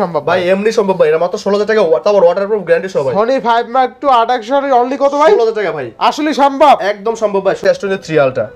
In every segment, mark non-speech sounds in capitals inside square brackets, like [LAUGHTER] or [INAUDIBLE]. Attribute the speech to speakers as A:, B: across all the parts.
A: সম্ভব
B: ভাই এমনি সম্ভব ভাই এটা মাত্র ষোলো হাজার টাকা তারপর ওয়াটারপ্রুফ গ্যারান্টি সহ ভাই।
A: সনি ফাইভ মার্ক টু আট একশো অনলি কত ভাই?
B: ষোলো হাজার টাকা ভাই।
A: আসলে সম্ভব।
B: একদম সম্ভব ভাই। এস্টোনিয়া থ্রি আলটা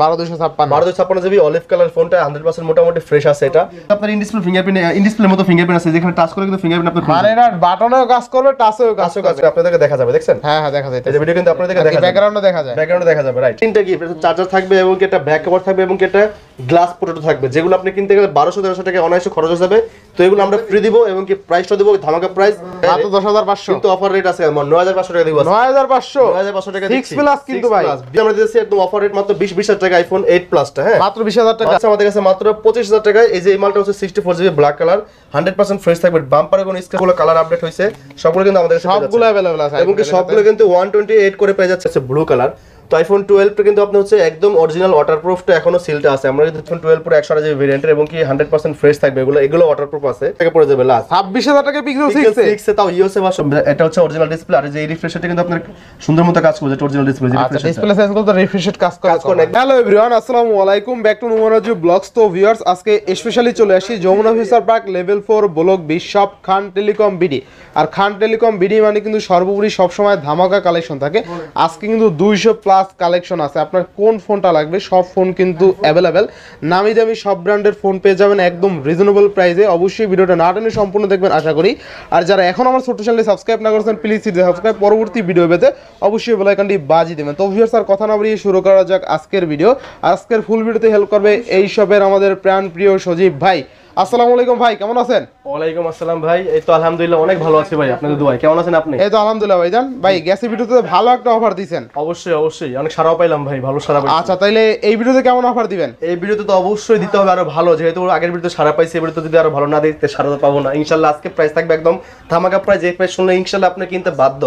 A: বারো দুশো ছাপ্পান্ন।
B: বারো ছাপ্পান্ন জিবি অলিভ কালার ফোনটা হান্ড্রেড পার্সেন্ট মোটামুটি ফ্রেশ আছে এটা। আপনার ইন ফিঙ্গারপ্রিন্ট ইন মতো ফিঙ্গারপ্রিন্ট আছে যেখানে টাচ করে কিন্তু ফিঙ্গারপ্রিন্ট আপনার
A: মানে না বাটনেও কাজ করবে টাচেও কাজ
B: কাছে কাছে আপনাদেরকে দেখা যাবে দেখছেন?
A: হ্যাঁ হ্যাঁ দেখা যায়
B: এই ভিডিও কিন্তু আপনাদেরকে দেখা যাবে।
A: ব্যাকগ্রাউন্ডে দেখা যায়।
B: দেখা যাবে রাইট তিনটা কি? চার্জার থাকবে এবং কি একটা ব্যাক কভার থাকবে এবং কি একটা গ্লাস প্রোটেক্টর থাকবে। যেগুলো আপনি কিনতে গেলে বারোশো তেরোশো টাকা অনায়াসে খরচ হয়ে যাবে। তো এগুলো আমরা ফ্রি দিব এবং কি প্রাইসটা দেবো ধামাকা প্রাইস
A: মাত্র দশ হাজার পাঁচশো।
B: কিন্তু অফার রেট আছে নয় হাজার পাঁচশো টাকা দিব
A: নয় হাজার পাঁচশো?
B: নয় হাজার পাঁচশো টাকা
A: Six
B: দিচ্ছি।
A: plus কিন্তু ভাই।
B: আমরা দিতেছি একদম অফার রেট মাত্র বিশ বিশ হাজার টাকা আইফোন এইট প্লাসটা হ্যাঁ।
A: মাত্র বিশ হাজার টাকা।
B: আচ্ছা আমাদের কাছে মাত্র পঁচিশ হাজার টাকায় এই যে এই মালটা হচ্ছে sixty four GB black colour hundred percent fresh থাকবে। বাম্পারে কোনো স্ক্রিন কালার আপডেট হয়েছে সবগুলো কিন্তু আমাদের
A: সবগুলো। অ্যাভেলেবল আছে
B: এবং কি সবগুলো কিন্তু ওয়ান টোয়েন্টি এইট করে পেয়ে যাচ্ছে ব্লু কালার তো আইফোন টুয়েলভটা কিন্তু আপনার হচ্ছে একদম অরিজিনাল ওয়াটারপ্রুফটা এখনও সিলটা আছে। আমরা কিন্তু আইফোন টুয়েলভ পুরো একশো জিবি ভেরিয়েন্টের এবং কি হান্ড্রেড পার্সেন্ট ফ্রেশ থাকবে। এগুলো এগুলো ওয়াটারপ্রুফ আছে। থেকে পড়ে যাবে লাস্ট
A: ছাব্বিশ হাজার টাকা পিক্সেল সিক্স
B: তাও ইউএসএ ভার্সন এটা হচ্ছে অরিজিনাল ডিসপ্লে আর যে এই রিফ্রেশটা কিন্তু আপনার সুন্দর মতো কাজ করবে অরিজিনাল ডিসপ্লে
A: ডিসপ্লে চেঞ্জ করতে রিফ্রেশেড কাজ করে
B: কাজ করে।
A: হ্যালো এভরিওয়ান আসসালামু আলাইকুম। ব্যাক টু নুমারাজু ব্লগস তো ভিউয়ার্স আজকে স্পেশালি চলে আসি Jamuna future park level four block bishop Khan telecom BD আর খান টেলিকম বিডি মানে কিন্তু সর্বোপরি সবসময় ধামাকা কালেকশন থাকে। আজকে কিন্তু দুইশো প্লাস কালেকশন আছে। আপনার কোন ফোনটা লাগবে, সব ফোন কিন্তু অ্যাভেলেবেল নামি দামি সব ব্র্যান্ডের ফোন পেয়ে যাবেন একদম রিজনেবল প্রাইসে অবশ্যই ভিডিওটা না টেনে সম্পূর্ণ দেখবেন, আশা করি। আর যারা এখন আমার ছোট চ্যানেলে সাবস্ক্রাইব না করেছেন প্লিজ সাবস্ক্রাইব পরবর্তী ভিডিও পেতে অবশ্যই বেলাইকানটি বাজি দেবেন। তো ভিউয়ার্স আর কথা না বাড়িয়ে শুরু করা যাক আজকের ভিডিও আজকের ফুল ভিডিওতে হেল্প করবে এই সবের আমাদের প্রাণ প্রিয় সজীব ভাই। আসসালামু আলাইকুম ভাই কেমন আছেন?
B: ওয়ালাইকুম আসসালাম ভাই এই তো আলহামদুলিল্লাহ অনেক ভালো আছি ভাই। আপনাদের দোয়ায় কেমন আছেন আপনি?
A: এই তো আলহামদুলিল্লাহ ভাইজান। ভাই গ্যাসি ভিডিওতে ভালো একটা অফার দিয়েছেন
B: অবশ্যই অবশ্যই। অনেক সারাও পাইলাম ভাই ভালো সারা পাইছি।
A: আচ্ছা তাইলে এই ভিডিওতে কেমন অফার দিবেন?
B: এই ভিডিওতে তো অবশ্যই দিতে হবে আরও ভালো যেহেতু আগের ভিডিওতে সারা পাইছি এই ভিডিওতে যদি আরও ভালো না দিতে সারা তো পাবো না। ইনশাল্লাহ আজকে প্রাইস থাকবে একদম ধামাকা প্রাইস যে প্রাইস শুনলে ইনশাল্লাহ আপনি কিনতে বাধ্য।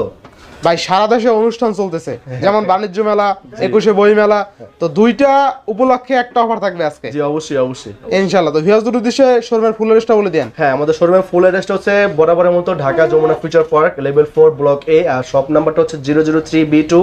A: ভাই সারা দেশে অনুষ্ঠান চলতেছে। যেমন বাণিজ্য মেলা একুশে বই মেলা তো দুইটা উপলক্ষে একটা অফার থাকবে আজকে।
B: জি অবশ্যই অবশ্যই।
A: ইনশাল্লাহ তো ভিউয়ার্স দুটো উদ্দেশ্যে শোরুমের ফুল লিস্টটা বলে দেন
B: হ্যাঁ আমাদের শোরুমের ফুল অ্যাড্রেসটা হচ্ছে বরাবরের মতো Dhaka Jamuna future park level four block A R shop নাম্বারটা হচ্ছে zero zero three B two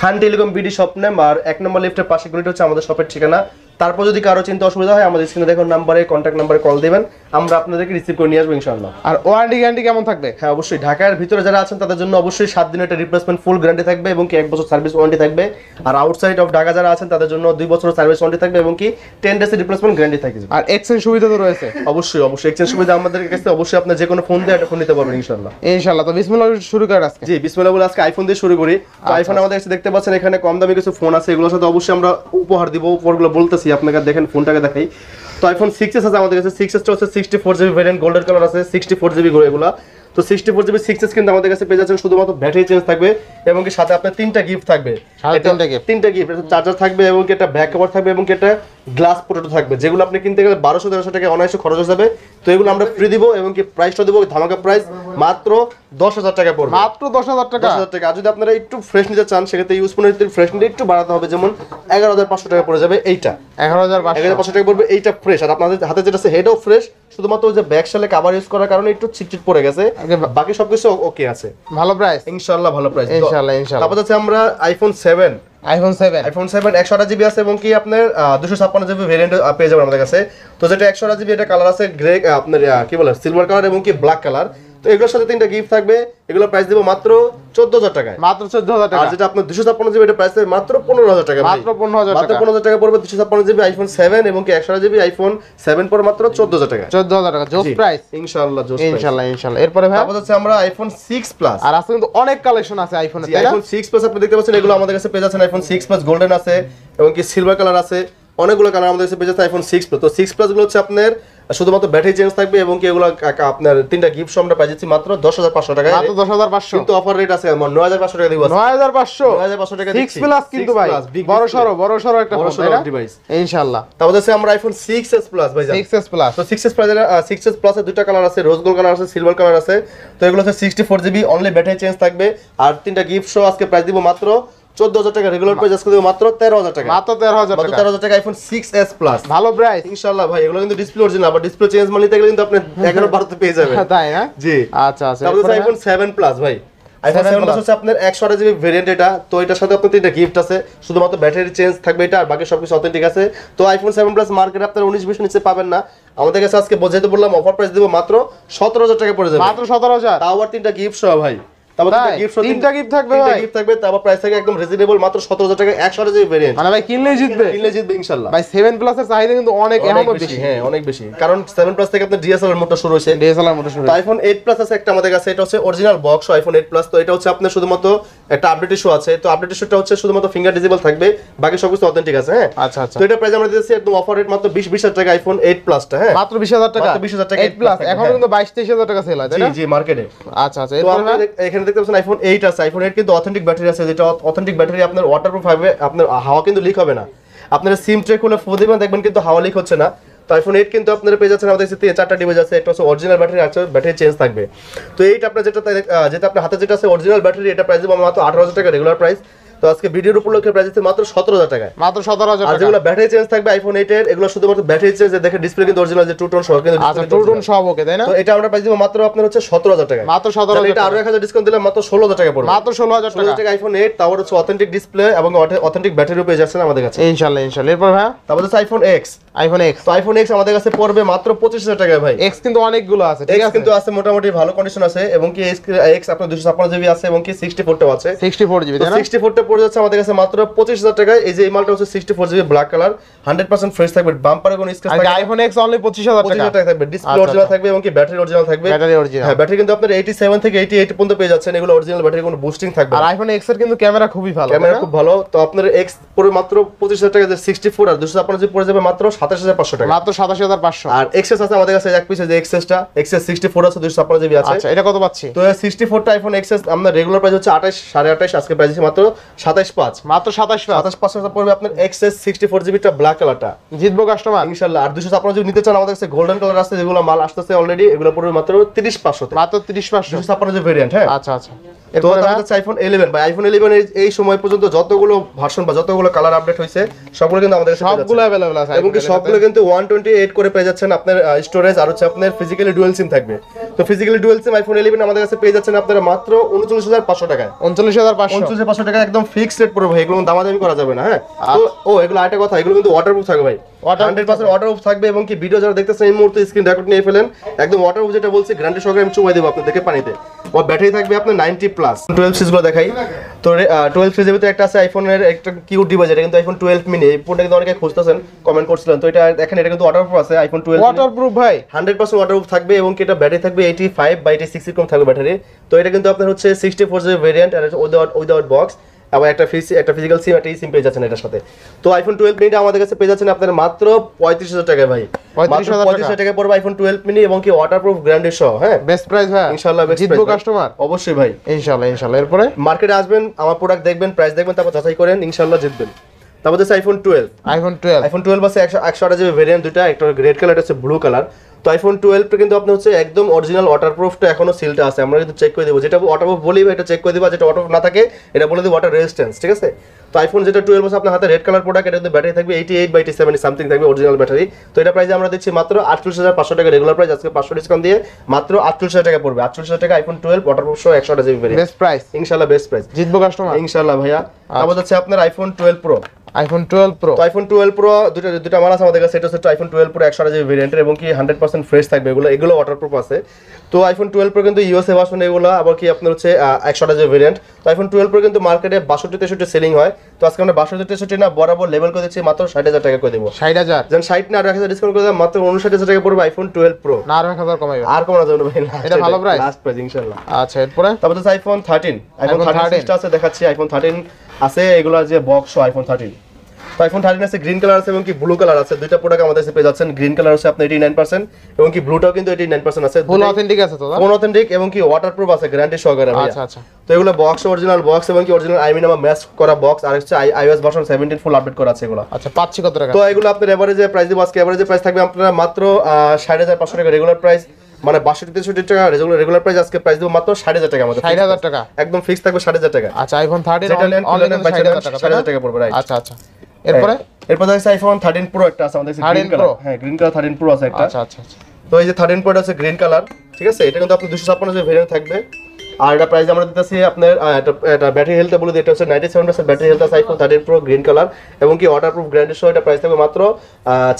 B: Khan telecom BD shop name আর এক নম্বর লিফটের পাশে গুলিটা হচ্ছে আমাদের শপের ঠিকানা তারপর যদি কারও চিন্তা অসুবিধা হয় আমাদের স্ক্রিনে দেখুন নাম্বারে কন্ট্যাক্ট নাম্বারে কল দেবেন। আমরা আপনাদেরকে রিসিভ করে নিয়ে আসব ইনশাআল্লাহ।
A: আর ওয়ারেন্টি গ্যারান্টি কেমন থাকবে?
B: হ্যাঁ অবশ্যই। ঢাকার ভিতরে যারা আছেন তাদের জন্য অবশ্যই সাত দিনের একটা রিপ্লেসমেন্ট ফুল গ্যারান্টি থাকবে এবং কি এক বছর সার্ভিস ওয়ারেন্টি থাকবে। আর আউটসাইড অফ ঢাকা যারা আছেন তাদের জন্য দুই বছর সার্ভিস ওয়ারেন্টি থাকবে এবং কি টেন ডেজের রিপ্লেসমেন্ট গ্যারান্টি থাকবে
A: আর এক্সচেঞ্জ সুবিধা তো রয়েছে।
B: অবশ্যই অবশ্যই। এক্সচেঞ্জ সুবিধা আমাদের কাছে অবশ্যই আপনার যে কোনো ফোন দিয়ে একটা ফোন নিতে পারবেন ইনশাআল্লাহ।
A: ইনশাল্লাহ তো বিসমিল্লাহ শুরু করে আজকে।
B: জি বিসমিল্লাহ বলে আজকে আইফোন দিয়ে শুরু করি। আইফোন আমাদের কাছে দেখতে পাচ্ছেন এখানে কম দামি কিছু ফোন আছে। এগুলোর সাথে অবশ্যই আমরা উপহার দিব উপহারগুলো বলতেছি আপনাকে দেখেন ফোনটাকে দেখাই। তো আইফোন সিক্স এস আছে আমাদের কাছে। সিক্স এসটা হচ্ছে সিক্সটি ফোর জিবি ভ্যারিয়েন্ট গোল্ডের কালার আছে সিক্সটি ফোর জিবি এগুলো। তো sixty four GB six S কিন্তু আমাদের কাছে পেয়ে যাচ্ছেন শুধুমাত্র ব্যাটারি চেঞ্জ থাকবে এবং কি সাথে আপনার তিনটা গিফট থাকবে।
A: তিনটা gift?
B: তিনটা গিফট চার্জার থাকবে এবং কি একটা ব্যাক কভার থাকবে এবং কি একটা গ্লাস প্রোটেক্টর থাকবে যেগুলো আপনি কিনতে গেলে বারোশো তেরোশো টাকা অনায়াসে খরচ হয়ে যাবে। তো এগুলো আমরা ফ্রি দিব এবং কি প্রাইসটা দেবো ধামাকা প্রাইস মাত্র দশ হাজার টাকা পড়বে।
A: মাত্র দশ হাজার টাকা?
B: দশ হাজার টাকা। আর যদি আপনারা একটু ফ্রেশ নিতে চান সেক্ষেত্রে ইউজ ফোনের ফ্রেশ নিতে একটু বাড়াতে হবে। যেমন এগারো হাজার পাঁচশো টাকা পড়ে যাবে এইটা।
A: এগারো হাজার
B: হাজার
A: পাঁচশো
B: টাকা পড়বে এইটা ফ্রেশ আর আপনাদের হাতে যেটা আছে হেডও ফ্রেশ শুধুমাত্র যে ব্যাক সালে কাভার ইউজ করার কারণে একটু চিটচিট পড়ে গেছে। বাকি সবকিছু ওকে আছে।
A: ভালো প্রাইস
B: ইনশাল্লাহ ভালো প্রাইস
A: ইনশাল্লাহ, ইনশাল্লাহ।
B: তারপর হচ্ছে আমরা iPhone seven
A: iPhone seven
B: iPhone seven একশো আঠাশ জিবি আছে এবং কি আপনার দুশো ছাপ্পান্ন জিবি ভেরিয়েন্ট পেয়ে যাবেন আমাদের কাছে। তো যেটা একশো আঠাশ জিবি এটা কালার আছে গ্রে আপনার কি বলে সিলভার কালার এবং কি ব্ল্যাক কালার তো এগুলোর সাথে তিনটা গিফট থাকবে। এগুলো প্রাইস দিব মাত্র চোদ্দ হাজার টাকায়।
A: মাত্র চোদ্দ হাজার টাকা
B: যেটা আপনার দুশো ছাপ্পান্ন জিবি এটা প্রাইস থাকবে মাত্র পনেরো হাজার টাকা
A: মাত্র পনেরো হাজার
B: মাত্র পনেরো হাজার টাকা পড়বে দুশো ছাপ্পান্ন জিবি আইফোন সেভেন এবং একশো জিবি আইফোন সেভেন পর মাত্র চোদ্দ হাজার টাকা
A: চোদ্দ হাজার টাকা। জোস প্রাইস
B: ইনশাল্লাহ জোস
A: ইনশাল্লাহ ইনশাল্লাহ এরপরে ভাই?
B: তারপর হচ্ছে আমরা আইফোন সিক্স প্লাস
A: আর আজকে কিন্তু অনেক কালেকশন আছে আইফোনের তাই
B: আইফোন সিক্স প্লাস আপনি দেখতে পাচ্ছেন এগুলো আমাদের কাছে পেয়ে যাচ্ছেন আইফোন সিক্স প্লাস গোল্ডেন আছে এবং কি সিলভার কালার আছে। অনেকগুলো কালার আমাদের কাছে পেয়ে যাচ্ছে আইফোন সিক্স প্লাস তো সিক্স প্লাসগুলো হচ্ছে আপনার শুধুমাত্র ব্যাটারি চেঞ্জ থাকবে এবং কি এগুলো আপনার তিনটা গিফট আমরা পাই যাচ্ছি মাত্র দশ হাজার পাঁচশো টাকায়।
A: মাত্র দশ হাজার পাঁচশো।
B: কিন্তু অফার রেট আছে আমার নয় হাজার পাঁচশো টাকা দিব।
A: নয় হাজার পাঁচশো।
B: 9500 টাকা
A: সিক্স। প্লাস কিন্তু ভাই। বড়। সড়ো বড় সড়ো একটা
B: বড় সড়ো device।
A: ইনশাল্লাহ।
B: তারপর হচ্ছে আমরা আইফোন সিক্স এস প্লাস ভাই
A: সিক্স এস প্লাস
B: তো six S plus six S প্লাসে দুটা কালার আছে রোজ গোল্ড কালার আছে সিলভার কালার আছে। তো এগুলো হচ্ছে sixty four GB only battery change থাকবে। আর তিনটা গিফট শো আজকে প্রাইস দিব মাত্র চোদ্দ হাজার টাকা রেগুলার প্রাইস আজকে মাত্র তেরো হাজার টাকা।
A: মাত্র তেরো হাজার টাকা।
B: তেরো হাজার টাকা আইফোন সিক্স এস প্লাস
A: ভালো প্রাইস
B: ইনশাল্লাহ ভাই এগুলো কিন্তু ডিসপ্লে অরিজিনাল আবার ডিসপ্লে চেঞ্জ মানে গেলে কিন্তু আপনি এগারো বারোতে পেয়ে [LAUGHS] যাবেন।
A: তাই না?
B: জি।
A: আচ্ছা আচ্ছা
B: তারপর আইফোন সেভেন প্লাস ভাই। আইফোন সেভেন প্লাস হচ্ছে আপনার একশো আঠাশ জিবি ভেরিয়েন্ট এটা। তো এটার সাথে আপনার তিনটা গিফট আছে। শুধুমাত্র ব্যাটারি চেঞ্জ থাকবে এটা আর বাকি সবকিছু অথেন্টিক আছে। তো আইফোন সেভেন প্লাস মার্কেটে আপনার উনিশ বিশ নিচে পাবেন না। আমাদের কাছে আজকে বোঝাইতে বললাম অফার প্রাইস দেবো মাত্র সতেরো হাজার টাকা পড়ে যাবে।
A: মাত্র সতেরো হাজার।
B: তাও আবার তিনটা গিফট সহ ভাই। তারপর গিফট
A: তিনটা gift থাকবে ভাই?
B: গিফট থাকবে তারপর প্রাইস থাকবে একদম রিজনেবল মাত্র সতেরো হাজার টাকা একশো আঠাশ ভেরিয়েন্ট
A: মানে ভাই কিনলেই জিতবে।
B: কিনলে জিতবে ইনশাল্লাহ।
A: ভাই সেভেন প্লাসের চাহিদা কিন্তু অনেক
B: অনেক
A: এখনও
B: বেশি
A: বেশি।
B: হ্যাঁ অনেক বেশি। কারণ সেভেন প্লাস থেকে আপনার ডিএসএলআর মোটর শুরু হয়েছে।
A: ডিএসএলআর মতো শুরু
B: আইফোন এইট প্লাস আছে একটা আমাদের কাছে এটা হচ্ছে original box iPhone eight plus তো এটা হচ্ছে আপনার শুধুমাত্র একটা আপডেট ইস্যু আছে। তো আপডেট ইস্যুটা হচ্ছে শুধুমাত্র ফিঙ্গার ডিজেবল থাকবে বাকি অথেন্টিক আছে হ্যাঁ?
A: আচ্ছা আচ্ছা।
B: তো এটা প্রাইস আমরা দিতেছি একদম অফার রেট মাত্র বিশ বিশ হাজার টাকা আইফোন এইট প্লাসটা হ্যাঁ?
A: মাত্র বিশ হাজার টাকা।
B: মাত্র 20,000 টাকা, 8
A: প্লাস এখন
B: হ্যাঁ।
A: কিন্তু বাইশ তেইশ হাজার টাকা সেল হয় তাই না?
B: জি মার্কেটে
A: আচ্ছা আচ্ছা
B: তো? দেখ- এখানে দেখতে পাচ্ছেন আইফোন এইট আছে। আইফোন এইট কিন্তু অথেন্টিক ব্যাটারি আছে, যেটা অথেন্টিক ব্যাটারি আপনার ওয়াটারপ্রুফ হবে, আপনার হাওয়া কিন্তু লিক হবে না। আপনার সিম ট্রে খুলে ফো দেবেন, দেখবেন কিন্তু হাওয়া লিক হচ্ছে না। তো আইফোন এইট কিন্তু আপনারা পেয়ে যাচ্ছেন আমাদের সাথে চারটা ডিভাইস আছে, একটা হচ্ছে অরিজিনাল ব্যাটারি আছে ব্যাটারি চেঞ্জ থাকবে। তো এইট আপনার যেটা যেটা আপনার হাতে যেটা আছে অরিজিনাল ব্যাটারি এটা প্রাইস দেবো মাত্র আঠারো হাজার টাকা রেগুলার প্রাইস তো আজকে ভিডিওর উপলক্ষে প্রাইস দিচ্ছে মাত্র সতেরো হাজার টাকায়।
A: মাত্র সতেরো হাজার
B: আর
A: টাকা।
B: যেগুলো ব্যাটারি চেঞ্জ থাকবে আইফোন এইট এর এগুলো শুধুমাত্র ব্যাটারি চেঞ্জ দেখে ডিসপ্লে কিন্তু অরিজিনাল যে টু টোন সহ কিন্তু
A: আচ্ছা টু টুন। সব ওকে তাই না?
B: তো এটা আমরা প্রাইস দিব মাত্র আপনার হচ্ছে সতেরো হাজার টাকা
A: মাত্র সতেরো হাজার
B: এটা
A: আরও
B: এক হাজার ডিসকাউন্ট দিলে মাত্র ষোলো হাজার টাকা পড়বে।
A: মাত্র ষোলো হাজার টাকা।
B: আইফোন এইট তারপর হচ্ছে অথেন্টিক ডিসপ্লে এবং অথেন্টিক ব্যাটারিও পেয়ে যাচ্ছেন আমাদের কাছে।
A: ইনশাল্লাহ ইনশাল্লাহ। এরপর ভাই?
B: তারপর হচ্ছে আইফোন এক্স
A: আইফোন এক্স
B: তো আইফোন এক্স আমাদের কাছে পড়বে মাত্র পঁচিশ হাজার টাকা ভাই।
A: এক্স কিন্তু অনেকগুলো আছে ঠিক আছে?
B: কিন্তু আছে মোটামুটি ভালো কন্ডিশন আছে এবং কি এক্স আপনার দুশো ছাপ্পান্ন জিবি আছে এবং কি সিক্সটি ফোরটাও আছে।
A: সিক্সটি ফোর জিবি তাই না?
B: সিক্সটি ফোরটা পড়ে যাচ্ছে আমাদের কাছে মাত্র পঁচিশ হাজার টাকায়। এই যে এই মালটা হচ্ছে sixty four GB black colour hundred percent fresh থাকবে বাম্পারে কোনো থাকবে
A: আইফোন এক্স অনলি পঁচিশ হাজার টাকা।
B: থাকবে ডিসপ্লে
A: আচ্ছা,
B: অরিজিনাল
A: আচ্ছা।
B: থাকবে এবং কি ব্যাটারি অরিজিনাল থাকবে?
A: ব্যাটারি অরিজিনাল
B: হ্যাঁ ব্যাটারি কিন্তু আপনার এইটি সেভেন থেকে এইটি এইট পর্যন্ত পেয়ে যাচ্ছেন এগুলো অরিজিনাল ব্যাটারি কোনো বুস্টিং থাকবে
A: আর আইফোন এক্সের কিন্তু ক্যামেরা খুবই ভালো
B: ক্যামেরা খুব ভালো তো আপনার এক্স মাত্র পঁচিশ হাজার টাকা সিক্সটি ফোর আর দুশো আপনার যদি পড়ে যাবে মাত্র সাতাশ হাজার পাঁচশো টাকা।
A: মাত্র সাতাশি হাজার পাঁচশো।
B: আর এক্সেস আছে আমাদের কাছে এক পিস যে এক্সেসটা এক্সেস সিক্সটি ফোর আছে দুশো আপনার জিবি আছে।
A: আচ্ছা এটা কত পাচ্ছি?
B: তো সিক্সটি ফোরটা আইফোন এক্সেস আমরা রেগুলার প্রাইস হচ্ছে আঠাশ সাড়ে আঠাশ আজকে প্রাইস মাত্র সাতাশ পাঁচ
A: মাত্র সাতাশ পাঁচ।
B: সাতাশ পাঁচ হাজার পড়বে আপনার এক্সেস সিক্সটি ফোর জিবিটা ব্ল্যাক কালারটা
A: জিতবো কাস্টমার।
B: ইনশাল্লাহ আর দুশো আপনারা যদি নিতে চান আমাদের কাছে গোল্ডেন কালার আছে যেগুলো মাল আসতেছে অলরেডি এগুলো পড়বে মাত্র তিরিশ পাঁচশো
A: মাত্র তিরিশ পাঁচশো।
B: দুশো ছাপ্পান্ন যে ভেরিয়েন্ট হ্যাঁ?
A: আচ্ছা আচ্ছা।
B: তো তারপর হচ্ছে আইফোন ইলেভেন বা আইফোন ইলেভেন এই সময় পর্যন্ত যতগুলো ভার্সন বা যতগুলো কালার আপডেট হয়েছে সবগুলো কিন্তু আমাদের
A: সবগুলো। অ্যাভেলেবল আছে
B: এবং কি সবগুলো কিন্তু ওয়ান টোয়েন্টি এইট করে পেয়ে যাচ্ছেন আপনার স্টোরেজ আর হচ্ছে আপনার ফিজিক্যালি ডুয়েল সিম থাকবে। তো physically dual SIM iPhone eleven আমাদের কাছে পেয়ে যাচ্ছেন আপনারা মাত্র উনচল্লিশ হাজার পাঁচশো টাকায়।
A: উনচল্লিশ হাজার পাঁচশো।
B: উনচল্লিশ পাঁচশো টাকা একদম ফিক্সড রেট পড়বে ভাই। এগুলো দামাদামি করা যাবে না হ্যাঁ? তো ও এগুলো আরেকটা কথা এগুলো কিন্তু ওয়াটারপ্রুফ থাকবে ভাই। হান্ড্রেড পার্সেন্ট ওয়াটারপ্রুফ থাকবে। এবং কি ভিডিও যারা দেখতেছেন এই মুহূর্তে স্ক্রিন রেকর্ড নিয়ে ফেলেন একদম ওয়াটারপ্রুফ যেটা বলছি গ্যারান্টি সহকারে আমি চুবাই দেবো আপনাদেরকে পানিতে। ও ব্যাটারি থাকবে আপনার নাইনটি প্লাস। টুয়েলভ সিজগুলো দেখাই। তো টুয়েলভ সিজের ভিতরে একটা আছে আইফোনের একটা কিউট ডিভাইস এটা কিন্তু আইফোন টুয়েলভ মিনি এই ফোনটা কিন্তু অনেকে খুঁজতেছেন কমেন্ট করছিলেন। তো এটা দেখেন এটা কিন্তু ওয়াটারপ্রুফ আছে আইফোন টুয়েলভ
A: ওয়াটারপ্রুফ ভাই।
B: হান্ড্রেড পার্সেন্ট ওয়াটারপ্রুফ থাকবে এবং এটা ব্যাটারি থাকবে এইটি ফাইভ বা এইটি সিক্স থাকবে ব্যাটারি। তো এটা কিন্তু আপনার হচ্ছে সিক্সটি ফোর ভেরিয়েন্ট আর উইদাউট উইদাউট বক্স আবার একটা ফিজ একটা ফিজিক্যাল সিম একটা সিম পেয়ে যাচ্ছেন এটার সাথে। তো আইফোন টুয়েলভ মিনিট আমাদের কাছে পেয়ে যাচ্ছেন আপনার মাত্র পঁয়ত্রিশ হাজার টাকায় ভাই।
A: 35,000 টাকা।
B: পঁয়ত্রিশ হাজার টাকা। পড়বে আইফোন টুয়েলভ মিনি এবং কি ওয়াটারপ্রুফ গ্র্যান্ডের সহ হ্যাঁ?
A: বেস্ট প্রাইস ভাই জিতবো কাস্টমার
B: অবশ্যই ভাই।
A: এরপরে?
B: মার্কেটে আসবেন আমার প্রোডাক্ট দেখবেন প্রাইস দেখবেন তারপর যাচাই করেন ইনশাল্লাহ জিতবেন। তারপর হচ্ছে iPhone twelve
A: iPhone twelve
B: iPhone twelve আছে একশো একশো আঠাশ জিবি ভেরিয়েন্ট দুইটা একটা রেড কালার হচ্ছে ব্লু কালার তো আইফোন টুয়েলভটা কিন্তু আপনার হচ্ছে একদম অরিজিনাল ওয়াটারপ্রুফটা এখনও সিলটা আছে। আমরা কিন্তু চেক করে দেবো। যেটা ওয়াটারপ্রুফ বলি বা এটা চেক করে দেবো যেটা ওয়াটারপ্রুফ না থাকে, এটা বলে দেবো ওয়াটার রেজিস্ট্যান্স ঠিক আছে? তো আইফোন যেটা টুয়েলভ আছে আপনার হাতে রেড কালার প্রোডাক্ট এটা কিন্তু ব্যাটারি থাকবে এইটি এইট বা এইটি সেভেন সামথিং থাকবে অরিজিনাল ব্যাটারি তো এটা প্রাইস আমরা দিচ্ছি মাত্র আটচল্লিশ হাজার পাঁচশো টাকা রেগুলার প্রাইস আজকে পাঁচশো ডিসকাউন্ট দিয়ে মাত্র আটচল্লিশ হাজার টাকা পড়বে। আটচল্লিশ হাজার টাকা আইফোন টুয়েলভ ওয়াটারপ্রুফ সহ একশো জিবি
A: বেস্ট প্রাইস
B: ইনশাল্লাহ বেস্ট প্রাইস
A: জিতবো কাস্টমার
B: ইনশাল্লাহ ভাইয়া। তারপর হচ্ছে আপনার iPhone twelve pro
A: iPhone twelve pro
B: iPhone twelve pro দুটো দুটো মাল আছে আমাদের কাছে এটা হচ্ছে আইফোন টুয়েলভ প্রো একশো আঠাশ ভেরিয়েন্টের এবং কি হান্ড্রেড পার্সেন্ট ফ্রেশ থাকবে এগুলো এগুলো ওয়াটারপ্রুফ আছে। তো আইফোন টুয়েলভ প্রো কিন্তু ইউএসএ ভার্সন এগুলো আবার কি আপনার হচ্ছে একশো আঠাশ ভেরিয়েন্ট তো আইফোন টুয়েলভ প্রো কিন্তু মার্কেটে বাষট্টি তেষট্টি সেলিং হয়। তো আজকে আমরা বাষট্টি তেষট্টি না বরাবর লেভেল করে দিচ্ছি মাত্র ষাট হাজার টাকা করে দেবো।
A: ষাট হাজার?
B: যেন ষাট না আট এক হাজার ডিসকাউন্ট করে দেবো মাত্র উনষাট হাজার টাকা পড়বে আইফোন টুয়েলভ প্রো
A: না আরও এক হাজার কমাই
B: আর কমানো যাবে না ভাই
A: এটা ভালো প্রাইস
B: লাস্ট প্রাইস ইনশাল্লাহ
A: আচ্ছা এরপরে?
B: তারপর আইফোন থার্টিন আইফোন থার্টিন আছে দেখাচ্ছি আইফোন থার্টিন আছে এগুলো যে বক্স আইফোন থার্টিন তো আইফোন থার্টিন আছে গ্রিন কালার আছে এবং কি ব্লু কালার আছে দুইটা প্রোডাক্ট আমাদের কাছে পেয়ে যাচ্ছেন। গ্রিন কালার আছে আপনার এইটি নাইন পার্সেন্ট এবং কি ব্লুটাও কিন্তু এইটি নাইন পার্সেন্ট আছে
A: ফুল অথেন্টিক আছে তো
B: ফোন অথেন্টিক এবং কি ওয়াটারপ্রুফ আছে গ্যারান্টি সহকারে
A: আচ্ছা আচ্ছা।
B: তো এগুলো বক্স অরিজিনাল বক্স এবং কি অরিজিনাল আই মিন আমার ম্যাচ করা বক্স আর হচ্ছে iOS version seventeen full update করা আছে এগুলো।
A: আচ্ছা পাচ্ছি কত টাকা?
B: তো এগুলো আপনার এভারেজে প্রাইস দিব। আজকে এভারেজে প্রাইস থাকবে আপনারা মাত্র ষাট হাজার পাঁচশো টাকা রেগুলার প্রাইস মানে বাষট্টি তেষট্টি টাকা রেগুলার রেগুলার প্রাইস আজকে প্রাইস দেবো মাত্র সাড়ে হাজার টাকা আমাদের।
A: ষাট হাজার টাকা?
B: একদম ফিক্স থাকবে ষাট হাজার টাকা।
A: আচ্ছা আইফোন টাকা
B: ষাট হাজার টাকা পড়বে,
A: আচ্ছা আচ্ছা। এরপরে?
B: এরপর আছে আইফোন থার্টিন প্রো একটা আছে আমাদের
A: 13
B: গ্রিন কালার হ্যাঁ গ্রিন কালার থার্টিন প্রো আছে একটা।
A: আচ্ছা আচ্ছা আচ্ছা।
B: তো এই যে থার্টিন প্রো আছে গ্রিন কালার ঠিক আছে? এটা কিন্তু আপনার দুশো ছাপ্পান্ন ভেরিয়েন্ট থাকবে। আর এটা প্রাইস আমরা দিতেছি আপনার এটা ব্যাটারি হেলথ বলে এটা হচ্ছে ninety seven percent battery health আছে iPhone thirteen pro green colour এবং কি ওয়াটার প্রুফ গ্র্যান্ডের সহ এটা প্রাইস থাকবে মাত্র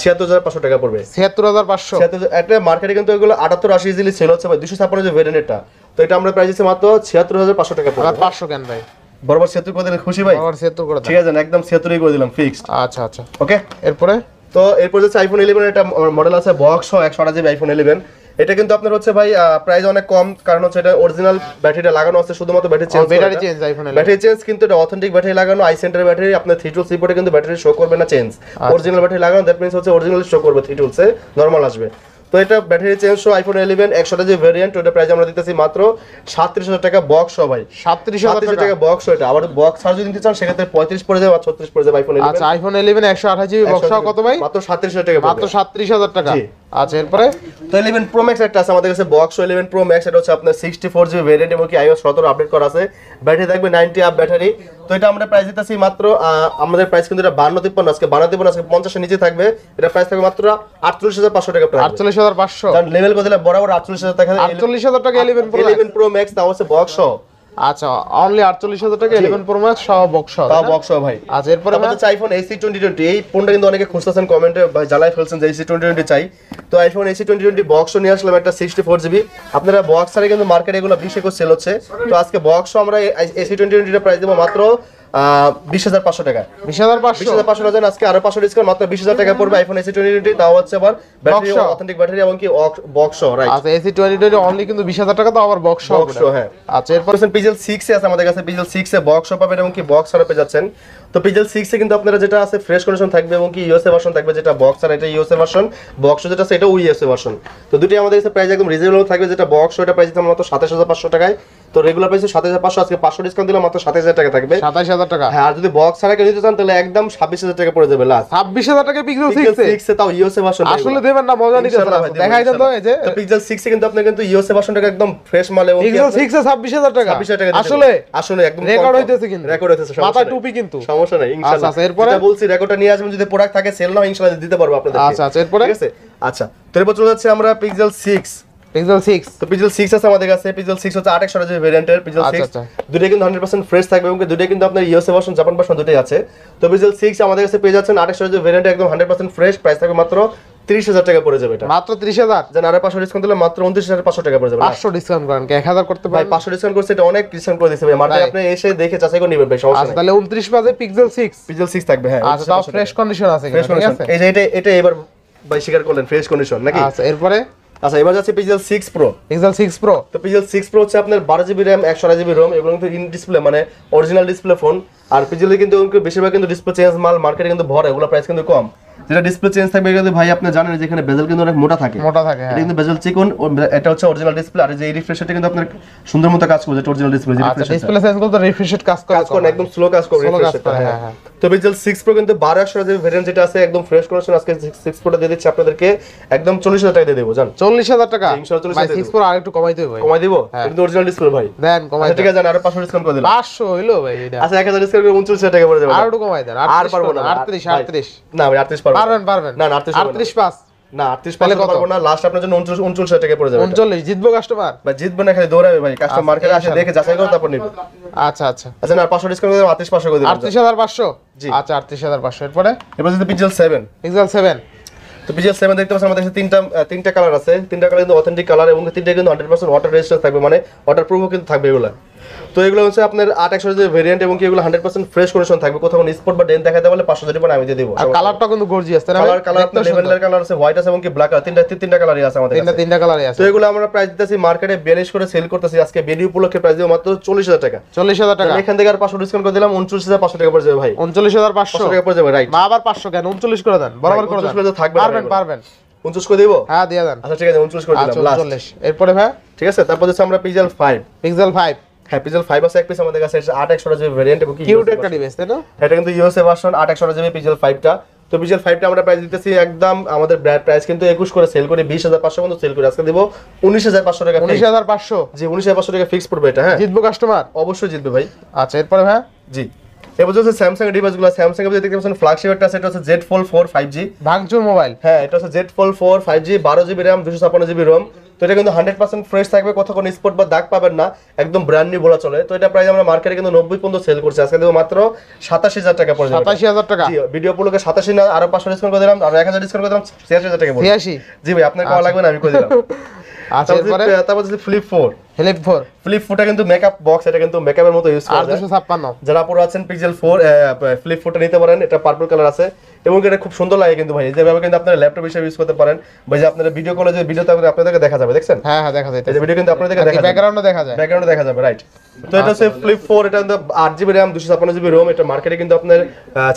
B: ছিয়াত্তর হাজার পাঁচশো টাকা পড়বে।
A: ছিয়াত্তর হাজার পাঁচশো?
B: একটা মার্কেটে কিন্তু এগুলো আটাত্তর আশি ইজিলি সেল হচ্ছে দুশো ছাপ্পান্ন যে ভেরিয়েন্টটা তো এটা আমরা প্রাইস দিচ্ছি মাত্র ছিয়াত্তর হাজার পাঁচশো টাকা পড়বে।
A: পাঁচশো কেন ভাই?
B: বরাবর ছিয়াত্তর করে দিলেন খুশি ভাই?
A: আবার ছিয়াত্তর করে
B: ঠিক আছে একদম ছিয়াত্তরই করে দিলাম ফিক্সড
A: আচ্ছা আচ্ছা।
B: ওকে
A: এরপরে?
B: তো এরপর হচ্ছে আইফোন ইলেভেন একটা মডেল আছে বক্স একশো আট জিবি আইফোন ইলেভেন এটা কিন্তু আপনার হচ্ছে ভাই প্রাইস অনেক কম কারণ হচ্ছে এটা অরিজিনাল ব্যাটারিটা লাগানো আছে শুধুমাত্র battery change
A: battery change iPhone
B: battery change কিন্তু এটা অথেন্টিক ব্যাটারি লাগানো আই সেন্টার ব্যাটারি আপনার থ্রি টুলস রিপোর্টে কিন্তু ব্যাটারি শো করবে না চেঞ্জ অরিজিনাল ব্যাটারি লাগানো দ্যাট মিনস হচ্ছে অরিজিনাল শো করবে থ্রি টুলসে নর্মাল আসবে। তো এটা ব্যাটারি চেঞ্জ সহ আইফোন ইলেভেন একশোটা যে ভেরিয়েন্ট ওটা প্রাইস আমরা দিতেছি মাত্র সাতত্রিশ হাজার টাকা বক্স সবাই
A: সাতত্রিশ হাজার টাকা।
B: বক্স ওইটা আবার বক্স আর যদি নিতে চান সেক্ষেত্রে পঁয়ত্রিশ পড়ে যাবে বা ছত্রিশ পড়ে যাবে আইফোন
A: আচ্ছা আইফোন ইলেভেন একশো আঠাশ জিবি বক্স কত ভাই?
B: মাত্র সাতত্রিশ হাজার টাকা
A: মাত্র। সাতত্রিশ হাজার টাকা।
B: জি।
A: আচ্ছা এরপরে?
B: তো ইলেভেন প্রো ম্যাক্স একটা আছে আমাদের কাছে বক্স ইলেভেন প্রো ম্যাক্স এটা হচ্ছে আপনার সিক্সটি ফোর জিবি ভেরিয়েন্ট এবং কি আইওএস সতেরো আপডেট করা আছে। ব্যাটারি থাকবে নাইনটি আপ ব্যাটারি তো এটা আমরা প্রাইস দিতেছি মাত্র আমাদের প্রাইস কিন্তু এটা বান্ন তিপ্পান্ন আজকে বান্ন তিপ্পান্ন আজকে পঞ্চাশের নিচে থাকবে। এটা প্রাইস থাকবে মাত্র আটচল্লিশ হাজার পাঁচশো টাকা
A: আটচল্লিশ হাজার পাঁচশো।
B: লেভেল করে দিলে বরাবর আটচল্লিশ হাজার টাকা
A: আটচল্লিশ হাজার টাকা eleven pro
B: eleven pro max তাও হচ্ছে বক্স
A: আচ্ছা অনলি টাকা ইলেভেন প্রো ম্যাক্স সহ বক্স
B: বক্স ভাই।
A: আচ্ছা এরপরে
B: এসি এই ফোনটা কিন্তু অনেকে খুঁজতেছেন কমেন্টে জ্বালাই ফেলছেন যে এসি টোয়েন্টি টোয়েন্টি চাই। তো আইফোন এসি টোয়েন্টি টোয়েন্টি বক্সও নিয়ে আসলাম একটা সিক্সটি ফোর জিবি আপনারা বক্স ছাড়া কিন্তু মার্কেটে এগুলো বিশে একুশ সেল হচ্ছে। তো আজকে বক্স আমরা এসি টোয়েন্টি টোয়েন্টি প্রাইস দেবো মাত্র বিশ হাজার পাঁচশো টাকা।
A: বিশ হাজার পাঁচশো?
B: হাজার পাঁচশো টাকা আজকে আরও পাঁচশো ডিসকাউন্ট মাত্র বিশ হাজার টাকা পড়বে আইফোন এসি টোয়েন্টি টোয়েন্টি তাও হচ্ছে আবার ব্যাটারি অথেন্টিক ব্যাটারি এবং কি বক্স রাইট
A: আচ্ছা এসি টোয়েন্টি টোয়েন্টি অনলি কিন্তু বিশ হাজার টাকা তো আবার বক্স সহ
B: হ্যাঁ।
A: আচ্ছা এরপর
B: পিজেল সিক্স আছে আমাদের কাছে পিজেল সিক্স এ বক্স পাবেন এবং কি বক্স আর পেয়ে যাচ্ছেন। তো পিজেল সিক্স এ কিন্তু আপনারা যেটা আছে ফ্রেশ কন্ডিশন থাকবে এবং কি ইউএসএ ভার্সন থাকবে যেটা বক্স আর এটা ইউএসএ ভার্সন বক্স যেটা আছে এটা ইউএসএ ভার্সন তো দুটি আমাদের কাছে প্রাইস একদম রিজনেবল থাকবে যেটা বক্স ওটা প্রাইস মাত্র সাতাশ হাজার পাঁচশো টাকায়। তো রেগুলার প্রাইস সাতাশ হাজার পাঁচশো আজকে পাঁচশো ডিসকাউন্ট দিলাম মাত্র সাতাশ হাজার টাকা থাকবে।
A: সাতাশ হাজার টাকা?
B: হ্যাঁ আর যদি বক্স ছাড়া নিতে চান তাহলে একদম ছাব্বিশ হাজার টাকা পড়ে যাবে লাস্ট
A: ছাব্বিশ হাজার টাকা পিক্সেল সিক্স
B: সিক্স তাও ইউএসএ ভার্সন
A: আসলে দেবেন না মজা নিতে দেখাই দেন তো এই যে
B: পিক্সেল সিক্স কিন্তু আপনার কিন্তু ইউএসএ ভার্সনটা একদম ফ্রেশ মাল এবং
A: পিক্সেল সিক্স এ ছাব্বিশ হাজার টাকা?
B: 26,000 টাকা দিতে
A: আসলে
B: আসলে একদম
A: রেকর্ড হইতেছে কিন্তু।
B: রেকর্ড হইতেছে
A: মাথায় টুপি কিন্তু।
B: সমস্যা নাই ইনশাআল্লাহ
A: আচ্ছা, এরপরে?
B: যেটা বলছি রেকর্ডটা নিয়ে আসবেন যদি প্রোডাক্ট থাকে সেল না হয়, ইনশাআল্লাহ দিতে পারব আপনাদের
A: আচ্ছা আচ্ছা এরপরে?
B: ঠিক আছে? আচ্ছা তো এরপর চলে যাচ্ছে আমরা পিক্সেল 6
A: পিক্সেল সিক্স
B: তো পিক্সেল 6 আছে আমাদের কাছে। পিক্সেল 6 হচ্ছে 8 যে ভেরিয়েন্টের পিক্সেল
A: আচ্ছা,
B: 6
A: আচ্ছা।
B: দুটোই কিন্তু 100% ফ্রেশ থাকবে এবং দুটোই কিন্তু আপনার ইউএসএ ভার্সন জাপান ভার্সন দুটোই আছে। তো পিক্সেল 6 আমাদের কাছে পেয়ে যাচ্ছেন 8 যে ভেরিয়েন্ট একদম 100% ফ্রেশ প্রাইস থাকবে মাত্র 30000 টাকা পড়ে যাবে এটা।
A: মাত্র ত্রিশ হাজার?
B: যেন আরও 500 ডিসকাউন্ট দিলে মাত্র 29500 টাকা পড়ে যাবে।
A: পাঁচশো ডিসকাউন্ট করেন কি? এক হাজার করতে
B: ভাই 500 ডিসকাউন্ট করছে এটা অনেক ডিসকাউন্ট করে দিয়েছে ভাই। মার্কেটে আপনি এসে দেখে যাচাই করে নেবেন ভাই সমস্যা
A: আচ্ছা
B: নাই।
A: তাহলে উনত্রিশ বাজে পিক্সেল সিক্স
B: পিক্সেল 6 থাকবে হ্যাঁ
A: আচ্ছা তাও ফ্রেশ কন্ডিশন আছে ঠিক আছে?
B: এই যে এটা এটা এবার ভাই স্বীকার করলেন ফ্রেশ কন্ডিশন নাকি?
A: আচ্ছা এরপরে?
B: আচ্ছা এবার যাচ্ছে Pixel 6 pro
A: Pixel six pro
B: তো পিক্সেল 6 প্রো হচ্ছে আপনার 12 জিবি র্যাম 128 জিবি রোম এবং কিন্তু ইন ডিসপ্লে মানে অরিজিনাল ডিসপ্লে ফোন আর পিক্সেলে কিন্তু বেশিরভাগ কিন্তু ডিসপ্লে চেঞ্জ মাল মার্কেটে কিন্তু ভরে এগুলো প্রাইস কিন্তু কম। যেটা ডিসপ্লে চেঞ্জ থাকবে কিন্তু ভাই আপনি জানেন যে এখানে বেজেল কিন্তু অনেক মোটা থাকে।
A: মোটা থাকে
B: এটা
A: হ্যাঁ।
B: কিন্তু বেজেল চিকন এটা হচ্ছে অরিজিনাল ডিসপ্লে আর যে এই রিফ্রেশটা কিন্তু আপনার সুন্দর মতো কাজ করবে যেটা অরিজিনাল ডিসপ্লে যে
A: আচ্ছা
B: রিফ্রেশটা
A: ডিসপ্লে সেন্স করতে রিফ্রেশেড কাজ করে
B: কাজ করে একদম স্লো কাজ করবে
A: Slow কাজ করে,
B: হ্যাঁ।
A: হ্যাঁ,
B: তো পিক্সেল 6 প্রো কিন্তু 12 একশো যে ভেরিয়েন্ট যেটা আছে একদম ফ্রেশ কন্ডিশন আজকে 6 প্রোটা দিয়ে দিচ্ছি আপনাদেরকে। একদম 40000 টাকা দিয়ে দেবো জান।
A: চল্লিশ হাজার টাকা?
B: ইনশাআল্লাহ চল্লিশ
A: ভাই
B: হাজার
A: সিক্স প্রো আর একটু কমাইতে হবে ভাই।
B: কমাই দিব?
A: হ্যাঁ।
B: কিন্তু অরিজিনাল ডিসপ্লে ভাই।
A: দেন কমাই
B: আচ্ছা ঠিক আছে জান আরও 500 ডিসকাউন্ট করে দিলাম।
A: পাঁচশো হইল ভাই এটা।
B: আচ্ছা 1000 ডিসকাউন্ট করে 29000 টাকা পড়ে যাবে।
A: আর একটু কমাই দেন
B: আর পারব না
A: আটত্রিশ
B: ভাই।
A: আটত্রিশ।
B: না ভাই 38 পারব না।
A: পারবেন? পারবেন
B: না, না, 38 পারব না।
A: আটত্রিশ
B: 38
A: তাহলে
B: পারব না। লাস্ট আপনার জন্য 29 29000 টাকা পড়ে যাবে এটা।
A: উনচল্লিশ জিতবো কাস্টমার
B: ভাই জিতবে না খালি দৌড়াবে ভাই। কাস্টমার
A: আচ্ছা,
B: মার্কেটে আসে দেখে যাচাই করে তারপর নিবে।
A: আচ্ছা আচ্ছা।
B: আচ্ছা না 500 ডিসকাউন্ট করে 38 500 করে দিলাম
A: আটত্রিশ হাজার পাঁচশো?
B: জি।
A: আচ্ছা আটত্রিশ হাজার পাঁচশো। এরপরে?
B: এবার যদি পিক্সেল 7
A: পিক্সেল সেভেন
B: তো সেভেন দেখতে পাচ্ছেন আমাদের কাছে তিনটা কালার আছে। তিনটা কালার কিন্তু অথেন্টিক কালার এবং তিনটা কিন্তু হান্ড্রেড পার্সেন্ট ওয়াটার থাকবে। মানে ওয়াটার প্রুফও কিন্তু থাকবে এগুলো। তো এগুলো হচ্ছে আপনার আট একশো যে ভেরিয়েন্ট এবং কি এগুলো হান্ড্রেড পার্সেন্ট ফ্রেশ কন্ডিশন থাকবে। কোথাও স্পট বা ডেন দেখাতে বলে পাঁচশো যদি আমি দিয়ে দিব।
A: আর কালারটা কিন্তু গর্জিয়াস তাই না
B: কালার কালার আপনার লেভেলের কালার আছে হোয়াইট আছে এবং কি ব্ল্যাক তিনটা তিনটা কালারই আছে আমাদের
A: তিনটা তিনটা কালারই আছে।
B: তো এগুলো আমরা প্রাইস দিতেছি মার্কেটে বিয়াল্লিশ করে সেল করতেছি। আজকে বেডি উপলক্ষে প্রাইস দিব মাত্র চল্লিশ হাজার টাকা।
A: চল্লিশ হাজার টাকা।
B: এখান থেকে আর পাঁচশো ডিসকাউন্ট করে দিলাম উনচল্লিশ হাজার পাঁচশো টাকা পড়ে যাবে ভাই।
A: উনচল্লিশ হাজার পাঁচশো।
B: টাকা পড়ে যাবে রাইট
A: মা আবার পাঁচশো কেন? উনচল্লিশ করে দেন বরাবর করে দেন।
B: থাকবে
A: পারবেন। পারবেন।
B: উনচল্লিশ করে দিব?
A: হ্যাঁ দিয়ে দেন।
B: আচ্ছা ঠিক আছে উনচল্লিশ করে
A: আচ্ছা
B: দিলাম লাস্ট
A: উনচল্লিশ। এরপরে ভাই?
B: ঠিক আছে তারপর হচ্ছে আমরা পিজেল ফাইভ
A: পিক্সেল ফাইভ
B: হ্যাঁ পিজেল ফাইভ আছে এক পিস আমাদের কাছে আছে আট একশো জিবি ভেরিয়েন্ট এবং
A: কিউট একটা ডিভাইস তাই না?
B: এটা কিন্তু ইউএসএ ভার্সন আট একশো জিবি পিজেল ফাইভটা তো পিজেল আমরা প্রাইস দিতেছি একদম আমাদের ব্র্যান্ড প্রাইস কিন্তু একুশ করে সেল করে সেল করে। আজকে দিব টাকা জি টাকা ফিক্স পড়বে এটা হ্যাঁ।
A: জিতবো কাস্টমার
B: অবশ্যই জিতবে ভাই।
A: আচ্ছা এরপরে ভাই?
B: জি। এবার হচ্ছে স্যামসাং ডিভাইসগুলো স্যামসাং এর দেখতে পাচ্ছেন ফ্ল্যাগশিপ একটা আছে এটা হচ্ছে Z Fold four five G
A: ভাঙচুর মোবাইল
B: হ্যাঁ এটা হচ্ছে Z Fold four five G বারো জিবি র্যাম দুশো ছাপ্পান্ন জিবি রোম তো এটা কিন্তু হান্ড্রেড পার্সেন্ট ফ্রেশ থাকবে কোথাও কোনো স্পট বা দাগ পাবেন না একদম ব্র্যান্ড নিউ বলা চলে। তো এটা প্রায় আমরা মার্কেটে কিন্তু নব্বই পর্যন্ত সেল করছি। আজকে দেবো মাত্র সাতাশি হাজার টাকা পড়ে
A: সাতাশি হাজার টাকা?
B: ভিডিও পুলোকে সাতাশি না আরও পাঁচশো ডিসকাউন্ট করে দিলাম আর এক হাজার ডিসকাউন্ট করে দিলাম ছিয়াশি হাজার টাকা
A: ছিয়াশি?
B: জি ভাই আপনার কল লাগবে না আমি করে দিলাম।
A: আচ্ছা
B: তারপর Flip four
A: Flip four
B: Flip ফোরটা কিন্তু মেকআপ বক্স এটা কিন্তু মেকআপের মতো ইউজ করা যায়।
A: দুশো ছাপ্পান্ন।
B: যারা পুরো আছেন পিক্সেল ফোর ফ্লিপ ফোরটা নিতে পারেন এটা পার্পল কালার আছে। এবং এটা খুব সুন্দর লাগে কিন্তু ভাই যেভাবে কিন্তু আপনারা ল্যাপটপ হিসেবে ইউজ করতে পারেন। বা যে আপনারা ভিডিও কলে যে ভিডিওতে আপনাদেরকে দেখা যাবে দেখছেন?
A: হ্যাঁ হ্যাঁ দেখা যায়
B: এই ভিডিও কিন্তু আপনাদেরকে দেখা যাবে।
A: ব্যাকগ্রাউন্ডে দেখা যায়।
B: ব্যাকগ্রাউন্ডে দেখা যাবে রাইট তো এটা হচ্ছে ফ্লিপ ফোর এটা কিন্তু আট জিবি র্যাম দুশো ছাপ্পান্ন জিবি রোম এটা মার্কেটে কিন্তু আপনার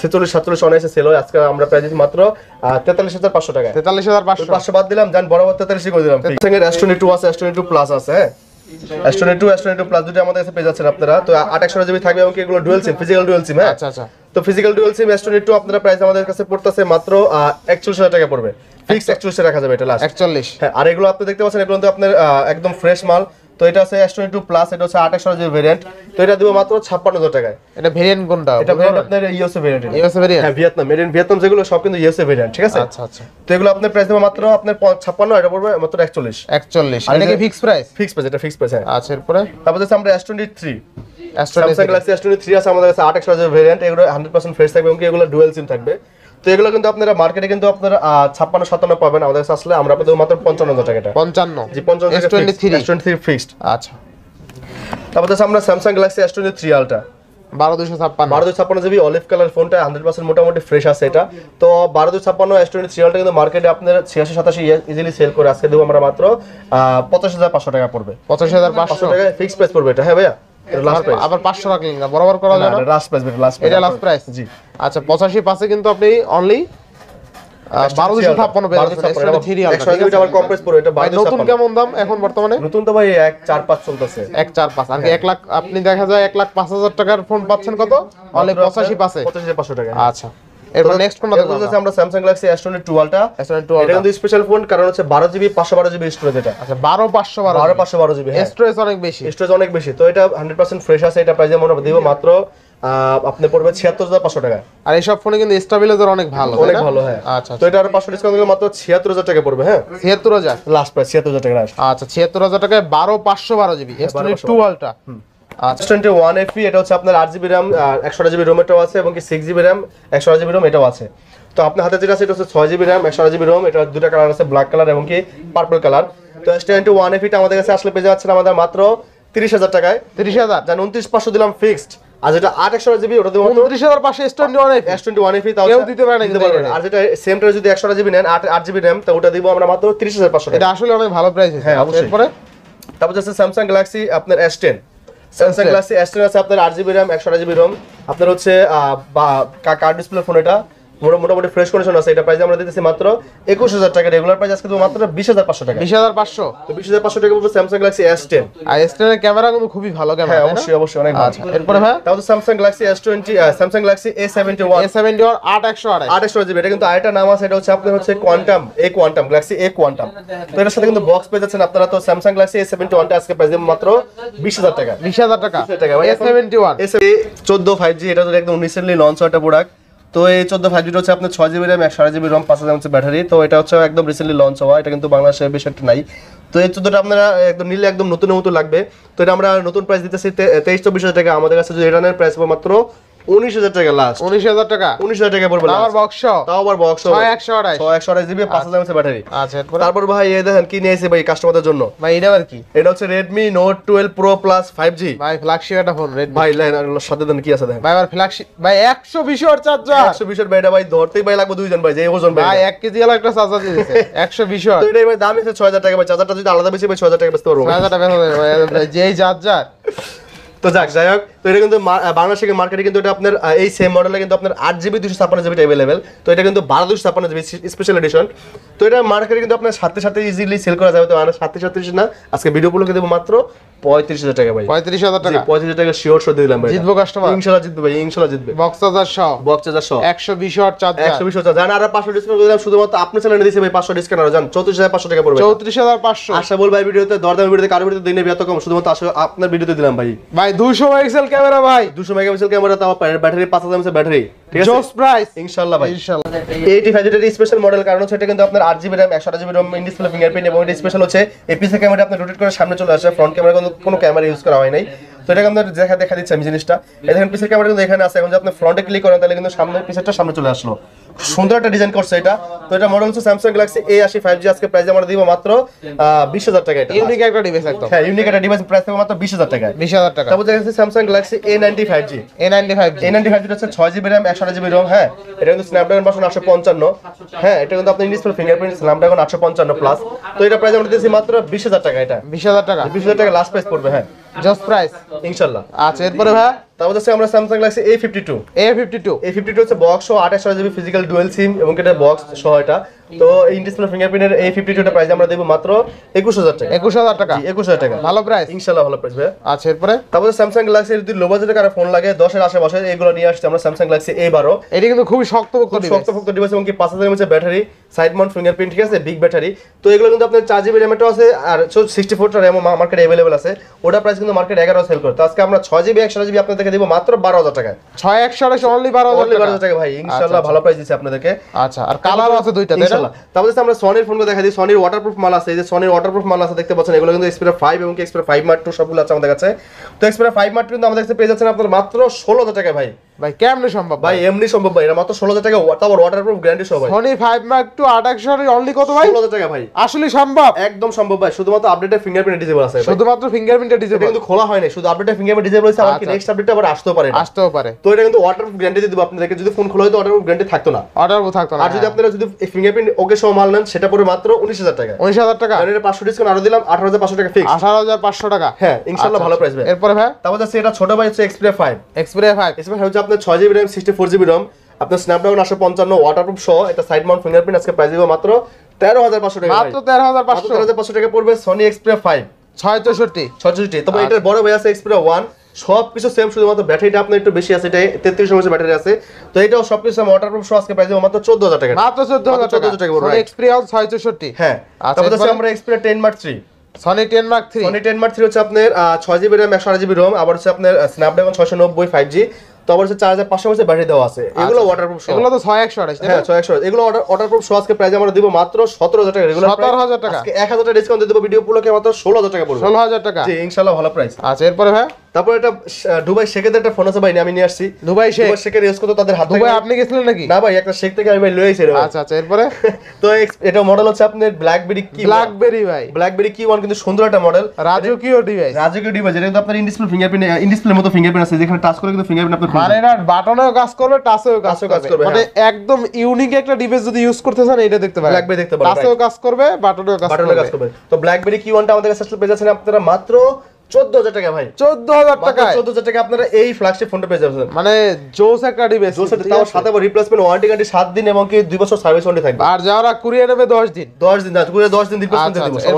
B: ছেচল্লিশ সাতচল্লিশ অনায়াসে সেল হয়। আজকে আমরা প্রায় দিচ্ছি মাত্র তেতাল্লিশ হাজার পাঁচশো টাকায়।
A: তেতাল্লিশ হাজার পাঁচশো।
B: পাঁচশো বাদ দিলাম জান বরাবর তেতাল্লিশ করে দিলাম। স্যামসাং এর S22 টু আছে S22 টু প্লাস আছে হ্যাঁ। S22 S22 প্লাস দুটো আমাদের কাছে পেয়ে যাচ্ছেন আপনারা। তো আট একশো জিবি থাকবে এবং এগুলো dual SIM physical dual SIM হ্যাঁ?
A: আচ্ছা আচ্ছা।
B: তো ফিজিক্যাল ডুয়েল সিম S22 আপনারা প্রাইস আমাদের কাছে পড়তেছে মাত্র একচল্লিশ হাজার টাকা পড়বে। ফিক্স একচল্লিশে। রাখা যাবে এটা লাস্ট
A: একচল্লিশ।
B: হ্যাঁ আর এগুলো আপনি দেখতে পাচ্ছেন এগুলো কিন্তু আপনার একদম ফ্রেশ মাল। তো এটা আছে S22 প্লাস এটা হচ্ছে একশো জিবি ভেরিয়েন্ট তো এটা দিব মাত্র ছাপ্পান্ন হাজার টাকায়।
A: এটা ভেরিয়েন্ট কোনটা?
B: এটা ভেরিয়েন্ট আপনার ইউএসএ ভেরিয়েন্ট
A: ইউএসএ ভেরিয়েন্ট
B: হ্যাঁ ভিয়েতনাম। মেড ইন ভিয়েতনাম যেগুলো সব কিন্তু ইউএসএ ভেরিয়েন্ট ঠিক আছে?
A: আচ্ছা আচ্ছা।
B: তো এগুলো আপনার প্রাইস দেবো মাত্র আপনার ছাপ্পান্ন এটা পড়বে মাত্র একচল্লিশ।
A: একচল্লিশ।
B: আর
A: এটা কি ফিক্স প্রাইস
B: ফিক্স প্রাইস এটা ফিক্স প্রাইস হ্যাঁ।
A: আচ্ছা এরপরে?
B: তারপর হচ্ছে আমরা S twenty three Samsung Galaxy S twenty three আছে আমাদের কাছে আট একশো ভেরিয়েন্ট এগুলো হান্ড্রেড পার্সেন্ট ফ্রেশ থাকবে এবং এগুলো ডুয়েল সিম থাকবে। এগুলো কিন্তু আপনারা মার্কেটে কিন্তু আপনারা ছাপ্পান্ন সাতান্ন পাবেন। আমাদের কাছে আসলে আমরা আপনাদের মাত্র পঞ্চান্ন হাজার টাকা
A: পঞ্চান্ন।
B: জি পঞ্চান্ন
A: টোয়েন্টি থ্রি
B: ফিক্সড
A: আচ্ছা।
B: তারপর আমরা Samsung Galaxy S twenty three ultra
A: বারো দুশো ছাপ্পান্ন।
B: বারো দুই ছাপ্পান্ন জিবি অলিভ কালার ফোনটা হান্ড্রেড পার্সেন্ট মোটামুটি ফ্রেশ আছে এটা। তো বারো দুই ছাপ্পান্ন এস টোয়েন্টি থ্রি কিন্তু মার্কেটে আপনার ছিয়াশি সাতাশি ইজিলি সেল করে আজকে দেবো আমরা মাত্র পঁচাশ হাজার পাঁচশো টাকা পড়বে।
A: পঁচাশি হাজার
B: পাঁচশো। টাকা ফিক্স প্রাইস পড়বে এটা। হ্যাঁ ভাইয়া?
A: আবার পাঁচশো রাখলেন না বরাবর করা যায় না?
B: লাস্ট প্রাইস লাস্ট
A: এটা লাস্ট প্রাইস
B: জি।
A: আচ্ছা পঁচাশি পাশে কিন্তু আপনি অনলি দেখা যায় এক লাখ পাঁচ হাজার টাকার ফোন পাচ্ছেন কত? অনলি পঁচাশি পাশে
B: পঁচাশি পাঁচশো টাকা
A: আচ্ছা। এরপর নেক্সট কোনটা
B: এরপর আমরা? Samsung Galaxy S twenty two ultra
A: S22
B: এটা কিন্তু স্পেশাল ফোন কারণ হচ্ছে স্টোরেজ
A: আচ্ছা স্টোরেজ অনেক বেশি।
B: স্টোরেজ অনেক বেশি। তো এটা হান্ড্রেড পার্সেন্ট ফ্রেশ আছে এটা প্রাইসে আমরা দিব মাত্র আহ, আপনি পড়বে ছিয়াত্তর হাজার পাঁচশো টাকা।
A: আর এইসব ফোনে কিন্তু স্টেবিলাইজার অনেক ভালো
B: অনেক ভালো হ্যাঁ।
A: আচ্ছা
B: তো এটা আরও পাঁচশো ডিসকাউন্ট দিলে মাত্র ছিয়াত্তর হাজার টাকা পড়বে হ্যাঁ।
A: ছিয়াত্তর হাজার?
B: লাস্ট প্রাইস ছিয়াত্তর হাজার টাকা
A: আচ্ছা ছিয়াত্তর হাজার টাকায় বারো পাঁচশো বারো জিবি এস টু আলটা আচ্ছা
B: টোয়েন্টি ওয়ান এফি এটা হচ্ছে আপনার আট জিবি র্যাম একশো জিবি রোম এটাও আছে এবং কি সিক্স জিবি র্যাম একশো জিবি রোম এটাও আছে। তো আপনার হাতে যেটা আছে এটা হচ্ছে ছয় জিবি র্যাম একশো জিবি রোম এটা দুটা কালার আছে ব্ল্যাক কালার এবং কি পার্পল কালার তো এস টোয়েন্টি ওয়ান এফিটা আমাদের কাছে আসলে পেয়ে যাচ্ছেন আমাদের মাত্র তিরিশ হাজার টাকায়।
A: তিরিশ হাজার?
B: যান উনত্রিশ পাঁচশো দিলাম ফিক্সড আর যেটা আট একশো জিবি ওটা দেবো
A: উনত্রিশ হাজার পাঁচশো S twenty one
B: S twenty one FE তাও
A: দিতে পারে
B: দিতে পারবে আর যেটা সেমটা যদি একশো জিবি নেন আট আট জিবি র্যাম তো ওটা দিব আমরা মাত্র তিরিশ হাজার পাঁচশো
A: এটা আসলে অনেক ভালো প্রাইস
B: হ্যাঁ, অবশ্যই। তারপর হচ্ছে স্যামসাং গ্যালাক্সি আপনার S ten Samsung
A: S10
B: Galaxy S ten আছে আপনার আট জিবি র্যাম একশো আট জিবি রোম আপনার হচ্ছে কার্ড ডিসপ্লে ফোন এটা। মোটামুটি ফ্রেশ কন্ডিশন আছে। এটা প্রাইস আমরা দিতেছি মাত্র একুশ হাজার টাকা। রেগুলার প্রাইস আজকে মাত্র বিশ হাজার পাঁচশো টাকা।
A: বিশ হাজার পাঁচশো?
B: তো বিশ হাজার পাঁচশো টাকা পড়বে স্যামসাং গ্যালাক্সি এস টেন
A: আর এস টেনের ক্যামেরা কিন্তু খুবই ভালো
B: হ্যাঁ
A: ক্যামেরা
B: অবশ্যই অবশ্যই অনেক ভালো।
A: আচ্ছা এরপরে ভাই?
B: তারপর Samsung Galaxy S twenty Samsung Galaxy A seventy one
A: A seventy one আট একশো আড়াই
B: আঠাশশো জিবি এটা কিন্তু আরেকটা নাম আছে এটা হচ্ছে আপনার হচ্ছে quantum A quantum Galaxy A quantum তো এটার সাথে কিন্তু বক্স পেয়ে যাচ্ছেন আপনারা তো স্যামসাং গ্যালাক্সি এ সেভেন্টি ওয়ানটা আজকে প্রাইস দেবো মাত্র বিশ হাজার টাকা।
A: বিশ হাজার টাকা।
B: 20,000 টাকা ভাই,
A: এ সেভেন্টি ওয়ান
B: এসে চোদ্দ ফাইভ জি এটা তো একদম রিসেন্টলি লঞ্চ একটা প্রোডাক্ট তো এই চোদ্দ ফাইভ জিটা হচ্ছে আপনার ছয় জিবি র্যাম একশো আট জিবি রম পাঁচ হাজার হচ্ছে ব্যাটারি। তো এটা হচ্ছে একদম রিসেন্টলি লঞ্চ হওয়া, এটা কিন্তু বাংলাদেশে বেশ একটা নাই। তো এই চোদ্দটা আপনারা একদম নিলে একদম নতুন মতো লাগবে। তো এটা আমরা নতুন প্রাইস দিতেছি তেইশ চব্বিশ হাজার টাকা। আমাদের কাছে যদি এটা প্রাইস হবে মাত্র উনিশ হাজার টাকা লাস্ট
A: উনিশ হাজার টাকা?
B: উনিশ হাজার টাকা পড়বে
A: বক্স
B: তাও আবার বক্স
A: ছয় একশো আড়াই
B: ছয় একশো আড়াই জিবি পাঁচ হাজার হচ্ছে ব্যাটারি
A: আচ্ছা
B: তারপর ভাই এই দেখেন কি নিয়ে এসে ভাই কাস্টমারদের জন্য?
A: ভাই এটা আবার কি?
B: এটা হচ্ছে Redmi Note twelve pro plus five G
A: ভাই ফ্ল্যাগশিপ একটা ফোন রেড
B: ভাই লাইন সাথে দেন কি আছে দেখেন?
A: ভাই আবার ফ্ল্যাগশিপ ভাই একশো বিশ ওয়াট চার্জার
B: একশো বিশের ব্যাটা ভাই ধরতেই ভাই লাগবে দুইজন ভাই যে ওজন ভাই
A: ভাই এক কেজি আলা একটা চার্জার দিয়েছে [LAUGHS] একশো বিশ ওয়াট
B: এটাই ভাই দাম এসে ছয় হাজার টাকা ভাই চার্জারটা যদি আলাদা বেশি ভাই ছয় হাজার টাকা বেচতে পারব। ভাই।
A: বের যেই চার্জার
B: তো যাক যাই হোক তো এটা কিন্তু বাংলাদেশের মার্কেটে কিন্তু এটা আপনার এই সেম মডেলে কিন্তু আপনার আট জিবি দুশো ছাপ্পান্ন জিবি অ্যাভেলেবেল তো এটা কিন্তু বারো দুশো ছাপ্পান্ন জিবি স্পেশাল এডিশন তো এটা মার্কেটে কিন্তু আপনার সাথে সাথে ইজিলি সেল করা যাবে তো আমরা সাথে সাথে না। আজকে ভিডিও গুলোকে দেবো মাত্র পঁয়ত্রিশ হাজার টাকা ভাই।
A: পঁয়ত্রিশ হাজার টাকা?
B: পঁয়ত্রিশ হাজার টাকা শিওর শো দিলাম ভাই
A: জিতবো কাস্টমার
B: ইনশাল্লাহ জিতবে ভাই ইনশাল্লাহ জিতবে।
A: বক্স চার্জার সহ?
B: বক্স চার্জার সহ।
A: একশো বিশ ওয়াট চার্জার
B: একশো বিশ হাজার জান আর পাঁচশো ডিসকাউন্ট দিলাম শুধুমাত্র আপনি চ্যানেলে দিয়েছে ভাই পাঁচশো ডিসকাউন্ট আরও জান চৌত্রিশ হাজার পাঁচশো টাকা পড়বে।
A: চৌত্রিশ হাজার পাঁচশো।
B: আশা বল ভাই ভিডিওতে দরদাম ভিডিওতে কারও ভিডিওতে দিনে এত কম শুধুমাত্র আপনার ভিডিওতে দিলাম ভাই।
A: ভাই দুশো মেগাপিক্সেল ক্যামেরা ভাই।
B: 200 মেগাপিক্সেল ক্যামেরা তো আমার ব্যাটারি পাঁচ হাজার এমএস ব্যাটারি ঠিক আছে?
A: জোস প্রাইস
B: ইনশাআল্লাহ ভাই।
A: ইনশাআল্লাহ।
B: এইটি ফাইভ যেটা স্পেশাল মডেল কারণ হচ্ছে এটা কিন্তু আপনার আট জিবি র্যাম একশো জিবি ইন ডিসপ্লে ফিঙ্গারপ্রিন্ট এবং এটা স্পেশাল হচ্ছে এপিসি ক্যামেরা আপনি রোটেট করে সামনে চলে আসে। ফ্রন্ট ক্যামেরা কোনো ক্যামেরা ইউজ করা হয় নাই। তো এটাকে আপনার দেখা দেখা দিচ্ছে আমি জিনিসটা। এই দেখেন পিসের ক্যামেরা কিন্তু এখানে আছে। এখন যদি আপনি ফ্রন্টে ক্লিক করেন তাহলে কিন্তু সামনে পিসেরটা সামনে চলে আসলো। সুন্দর একটা ডিজাইন করছে এটা। তো এটা মডেল হচ্ছে স্যামসাং গ্যালাক্সি এ আশি ফাইভ জি আজকে প্রাইস আমরা দিব মাত্র বিশ হাজার টাকা এটা।
A: ইউনিক একটা ডিভাইস একদম।
B: হ্যাঁ ইউনিক একটা ডিভাইস প্রাইস থাকবে মাত্র বিশ হাজার টাকা
A: বিশ হাজার টাকা।
B: তারপর দেখা যাচ্ছে Samsung Galaxy A ninety five G
A: A ninety five
B: A ninety five হচ্ছে ছয় জিবি র্যাম একশো জিবি রম হ্যাঁ? এটা কিন্তু স্ন্যাপড্রাগন ভার্সন আটশো পঞ্চান্ন। হ্যাঁ এটা কিন্তু আপনি ডিসপ্লে ফিঙ্গারপ্রিন্ট স্ন্যাপড্রাগন আটশো পঞ্চান্ন প্লাস তো এটা প্রাইস আমরা দিয়েছি মাত্র বিশ হাজার টাকা এটা।
A: বিশ হাজার টাকা।
B: বিশ হাজার টাকা লাস্ট প্রাইস পড়বে হ্যাঁ।
A: জাস্ট প্রাইস
B: ইনশাল্লাহ।
A: আচ্ছা এরপরে ভাই?
B: তারপর হচ্ছে আমরা Samsung Galaxy A fifty two
A: A fifty two
B: এই ফিফটি টু হচ্ছে বক্স সহ আঠাশ জিবি ফিজিক্যাল ডুয়েল সিম এবং এটা বক্স সহ এটা। তো ডিসপ্লে ফিঙ্গারপ্রিন্টের এই ফিফটি টুটা প্রাইস আমরা দেবো মাত্র একুশ হাজার টাকা।
A: একুশ হাজার টাকা।
B: একুশ হাজার টাকা।
A: ভালো প্রাইস
B: ইনশাল্লাহ ভালো প্রাইস ভাই
A: আচ্ছা এরপরে?
B: তারপরে স্যামসাং গ্যালাক্সি যদি লো বাজেটের কারও ফোন লাগে দশের আশেপাশে এগুলো নিয়ে আসছে আমরা স্যামসাং গ্যালাক্সি এ বারো
A: এটি কিন্তু খুবই শক্তপোক্ত
B: খুব
A: ডিভাইস
B: শক্তপোক্ত ডিভাইস এবং কি পাঁচ হাজার mAh battery side mount fingerprint ঠিক আছে? বিগ ব্যাটারি তো এগুলো কিন্তু আপনার চার জিবি র্যামেরটাও আছে আর সিক্সটি ফোরটা র্যামও মার্কেটে অ্যাভেলেবল আছে। ওটা প্রাইস কিন্তু মার্কেট এগারো সেল করে। তো আজকে আমরা ছয় জিবি একশো জিবি আপনাদেরকে দিব মাত্র বারো হাজার টাকায়।
A: ছয় একশো আঠাশ অনলি বারো হাজার
B: টাকা। ভাই ইনশাল্লাহ
A: আচ্ছা,
B: ভালো প্রাইস দিচ্ছে আপনাদেরকে।
A: আচ্ছা আর কালার আছে দুইটা তাই না?
B: ইনশাল্লাহ। তারপরে আমরা সনির ফোনগুলো দেখা দিই। সনির ওয়াটারপ্রুফ মাল আছে। এই যে সনির ওয়াটারপ্রুফ মাল আছে দেখতে পাচ্ছেন এগুলো কিন্তু এক্সপিরিয়া ফাইভ এবং এক্সপিরিয়া ফাইভ মার্ট টু সবগুলো আছে আমাদের কাছে। তো এক্সপিরিয়া ফাইভ মার্ট কিন্তু আমাদের কাছে পেয়ে যাচ্ছেন আপনার মাত্র ষোলো হাজার টাকা ভাই।
A: ভাই কেমনে সম্ভব
B: ভাই এমনি সম্ভব ভাই এটা মাত্র ষোলো হাজার টাকা তারপর ওয়াটারপ্রুফ গ্যারান্টি সহ ভাই।
A: সনি ফাইভ মার্ক টু আট একশো অনলি কত ভাই?
B: ষোলো হাজার টাকা ভাই।
A: আসলে সম্ভব।
B: একদম সম্ভব ভাই শুধুমাত্র আপডেটের ফিঙ্গারপ্রিন্ট ডিসেবল আছে
A: শুধুমাত্র ফিঙ্গারপ্রিন্টে
B: এটা
A: ডিজেবল
B: কিন্তু খোলা হয় না শুধু আপডেটের ফিঙ্গারপ্রিন্ট ডিসেবল হয়েছে আবার
A: আচ্ছা।
B: নেক্সট আপডেট আবার আসতেও পারে
A: আসতেও পারে।
B: তো এটা কিন্তু ওয়াটারপ্রুফ গ্যারান্টি দিয়ে দেবো আপনাদেরকে যদি ফোন খোলা হতো ওয়াটারপ্রুফ গ্যারান্টি থাকতো না।
A: অর্ডার থাকতো না
B: আর যদি আপনারা যদি ফিঙ্গারপ্রিন্ট ওকে সহ মাল নেন সেটা পড়ে মাত্র উনিশ হাজার টাকা।
A: উনিশ হাজার টাকা।
B: এটা পাঁচশো ডিসকাউন্ট আরও দিলাম আঠারো হাজার পাঁচশো টাকা ফিক্স
A: আঠারো হাজার পাঁচশো টাকা।
B: হ্যাঁ ইনশাল্লাহ
A: আচ্ছা,
B: ভালো
A: আচ্ছা।
B: প্রাইস ভাই।
A: এরপরে ভাই?
B: তারপর যাচ্ছে এটা ছোট ভাই হচ্ছে Xperia five
A: Xperia five
B: Xperia হচ্ছে আপনার ছয় GB RAM sixty four GB ROM আপনার স্ন্যাপড্রাগন আটশো পঞ্চান্ন ওয়াটারপ্রুফ সহ এটা সাইড মাউন্ট ফিঙ্গারপ্রিন্ট আজকে প্রাইস দিব মাত্র তেরো হাজার পাঁচশো টাকা
A: মাত্র তেরো হাজার পাঁচশো।
B: তেরো হাজার পাঁচশো টাকা পড়বে সনি এক্সপিরিয়া ফাইভ
A: ছয় চৌষট্টি।
B: ছয়ষট্টি তবে এটার বড় ভাই আছে এক্সপিরিয়া ওয়ান সব কিছু সেম শুধুমাত্র ব্যাটারিটা আপনার একটু বেশি আছে এটা তেত্রিশ এমএস ব্যাটারি আছে। তো এটাও সব কিছু ওয়াটারপ্রুফ সহ আজকে প্রাইস দিব মাত্র চোদ্দ হাজার টাকা।
A: মাত্র চোদ্দ হাজার
B: মাত্র
A: টাকা।
B: 14,000 টাকা right?
A: এক্সপিরিয়া ছয় চৌষট্টি।
B: হ্যাঁ।
A: আচ্ছা,
B: তারপর
A: এরপরে?
B: আমরা Xperia ten mark three
A: Sony ten mark three
B: Sony ten mark three হচ্ছে আপনার ছয় জিবি র্যাম একশো আট জিবি রোম আবার হচ্ছে আপনার স্ন্যাপড্রাগন ছয়শো নব্বই ফাইভ জি তো আবার হচ্ছে চার হাজার পাঁচশো ব্যাটারি দেওয়া আছে। এগুলো ওয়াটারপ্রুফ সহ।
A: এগুলো তো ছয় একশো আঠাশ
B: হ্যাঁ ছয় একশো এগুলো ওয়াটারপ্রুফ সহ আজকে প্রাইস আমরা দিব মাত্র সতেরো হাজার টাকা। রেগুলার
A: 17,000 টাকা।
B: এক হাজার টাকা ডিসকাউন্ট দিয়ে দেবো ভিডিও পুলোকে মাত্র ষোলো হাজার টাকা পড়বে।
A: ষোলো হাজার টাকা।
B: জি ইনশাল্লাহ ভালো প্রাইস
A: আচ্ছা এরপরে ভাই?
B: তারপর এটা দুবাই একটা ফোন আছে ভাই আমি নিয়ে আসছি।
A: দুবাই শেখ?
B: দুবাই শেখের ইউজ করতে তাদের হাত
A: দুবাই আপনি গেছিলেন নাকি?
B: না ভাই একটা শেখ থেকে আমি ভাই লয়ে
A: আচ্ছা আচ্ছা এরপরে? [LAUGHS]
B: তো এটা মডেল হচ্ছে আপনার ব্ল্যাকবেরি কি
A: ব্ল্যাকবেরি ভাই।
B: ব্ল্যাকবেরি কি ওয়ান কিন্তু সুন্দর একটা মডেল
A: রাজকীয় ডিভাইস
B: রাজকীয় ডিভাইস এটা কিন্তু আপনার ইনডিসপ্লে ফিঙ্গারপ্রিন্ট ইনডিসপ্লের মতো ফিঙ্গারপ্রিন্ট আছে যেখানে টাচ করে কিন্তু ফিঙ্গারপ্রিন্ট আপনার
A: মানে না বাটনেও কাজ করবে টাচেও কাজ
B: কাজ
A: করবে। মানে
B: হ্যাঁ।
A: একদম ইউনিক একটা ডিভাইস যদি ইউজ করতে চান এটা দেখতে পারেন।
B: BlackBerry দেখতে পারেন,
A: টাচেও কাজ করবে বাটনেও কাজ করবে।
B: তো ব্ল্যাকবেরি কি ওয়ানটা আমাদের কাছে পেয়ে যাচ্ছেন আপনারা মাত্র চোদ্দ হাজার টাকা ভাই।
A: চোদ্দ হাজার
B: টাকা
A: টাকায়?
B: চোদ্দ হাজার টাকা আপনারা এই ফ্ল্যাগশিপ ফোনটা পেয়ে যাবেন।
A: মানে জোস একটা ডিভাইস
B: জোর সাথে তাও সাথে আবার রিপ্লেসমেন্ট ওয়ারেন্টি গ্যারান্টি সাত দিন এবং কি দুই বছর সার্ভিস ওয়ারেন্টি থাকবে।
A: আর যারা কুরিয়ে নেবে দশ দিন।
B: দশ দিন দশ দিন রিপ্লেসমেন্ট
A: আচ্ছা,
B: দিব
A: আচ্ছা?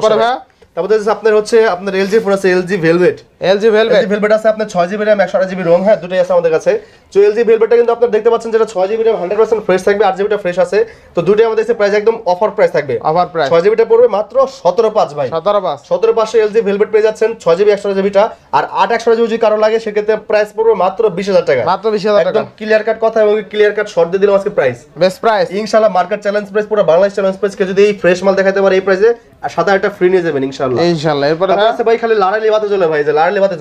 B: তারপরে আপনার হচ্ছে আপনার এলজি ফোন আছে LG Velvet
A: LG Velvet
B: LG Velvet আছে আপনার ছয় জিবি র্যাম একশো আট জিবি রোম হ্যাঁ দুটোই আছে আমাদের কাছে। তো এলজি ভেলভেটটা কিন্তু আপনার দেখতে পাচ্ছেন যেটা ছয় GB RAM hundred percent fresh থাকবে আট জিবিটা ফ্রেশ আছে। তো দুটোই আমাদের কাছে প্রাইস একদম অফার প্রাইস থাকবে।
A: অফার প্রাইস
B: ছয় জিবিটা পড়বে মাত্র সতেরো পাঁচ ভাই।
A: সতেরো পাঁচ।
B: সতেরো পাঁচশো এলজি ভেলভেট পেয়ে যাচ্ছেন ছয় জিবি একশো জিবিটা আর আট একশো জিবি যদি কারও লাগে সেক্ষেত্রে প্রাইস পড়বে মাত্র বিশ হাজার টাকা।
A: মাত্র বিশ হাজার টাকা।
B: একদম ক্লিয়ার কাট কথা এবং ক্লিয়ার কাট শর্ট দিয়ে দিলাম আজকে প্রাইস
A: বেস্ট প্রাইস
B: ইনশাআল্লাহ মার্কেট চ্যালেঞ্জ প্রাইস পুরো বাংলাদেশ চ্যালেঞ্জ প্রাইস কে যদি এই ফ্রেশ মাল দেখাতে পারে এই প্রাইসে আর সাদা একটা ফ্রি নিয়ে যাবেন ইনশাআল্লাহ।
A: ইনশাআল্লাহ এরপরে
B: আছে ভাই খালি লাড়াই লেবাতে চলে ভাই যে
A: বাতি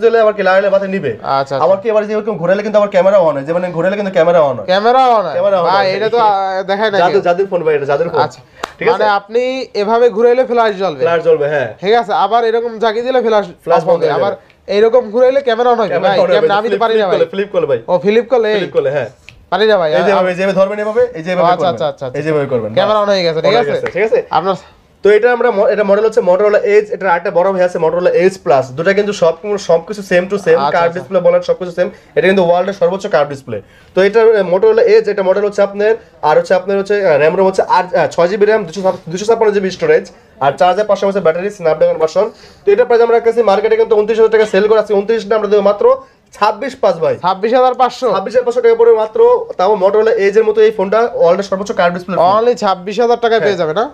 A: জ্বলে।
B: আবার কি লাড়াই লেবাতে নিবে?
A: আচ্ছা
B: আবার কি এবার যে এরকম ঘোরালে কিন্তু আবার ক্যামেরা অন হয় যে ঘোরালে কিন্তু ক্যামেরা অন হয়।
A: ক্যামেরা অন
B: Camera on
A: ভাই এটা তো আহ, না
B: জাদু জাদুর ফোন ভাই এটা জাদুর ফোন
A: আচ্ছা।
B: ঠিক
A: মানে আপনি এভাবে ঘুরাইলে ফ্ল্যাশ জ্বলবে।
B: ফ্ল্যাশ জ্বলবে হ্যাঁ।
A: ঠিক আছে আবার এরকম জাগি দিলে ফ্ল্যাশ ফ্ল্যাশ
B: বন্ধ
A: বন্ধ আবার এইরকম ঘুরাইলে ক্যামেরা অন ভাই ক্যামেরা আমি তো পারি না ভাই।
B: ফ্লিপ করলে ভাই।
A: ও ফিলিপ করলে?
B: ফ্লিপ করলে হ্যাঁ।
A: পারি না ভাই।
B: এই এই ধরবেন এভাবে এই
A: আচ্ছা, আচ্ছা, আচ্ছা, আচ্ছা।
B: এই যে করবেন
A: ক্যামেরা অন হয়ে গেছে ঠিক আছে?
B: ঠিক আছে?
A: আপনার
B: তো এটা আমরা এটা মডেল হচ্ছে Motorola Edge এটা আরেকটা বড় ভাই আছে Motorola Edge Plus দুটো কিন্তু সব সবকিছু same to same curve. Display বলেন সবকিছু সেম এটা কিন্তু ওয়ার্ল্ডের সর্বোচ্চ কার্ভ ডিসপ্লে তো এটা Motorola Edge এটা মডেল হচ্ছে আপনার আর হচ্ছে আপনার হচ্ছে র‍্যাম রোম হচ্ছে আর ছয় জিবি র্যাম দুশো দুশো ছাপ্পান্ন জিবি স্টোরেজ আর চার হাজার পাঁচশো ব্যাটারি স্ন্যাপড্রাগন ভার্সন তো এটা প্রাইস আমরা কাছে মার্কেটে কিন্তু উনত্রিশ হাজার টাকা সেল করা আছে উনত্রিশটা আমরা দেবো মাত্র ছাব্বিশ পাঁচ ভাই।
A: ছাব্বিশ হাজার পাঁচশো?
B: ছাব্বিশ হাজার পাঁচশো টাকা পড়বে মাত্র তাও মোটরোলা এজের মতো এই ফোনটা অলরেডি সর্বোচ্চ কার্ড ডিসপ্লে
A: অনলি ছাব্বিশ হাজার টাকায় পেয়ে যাবে না?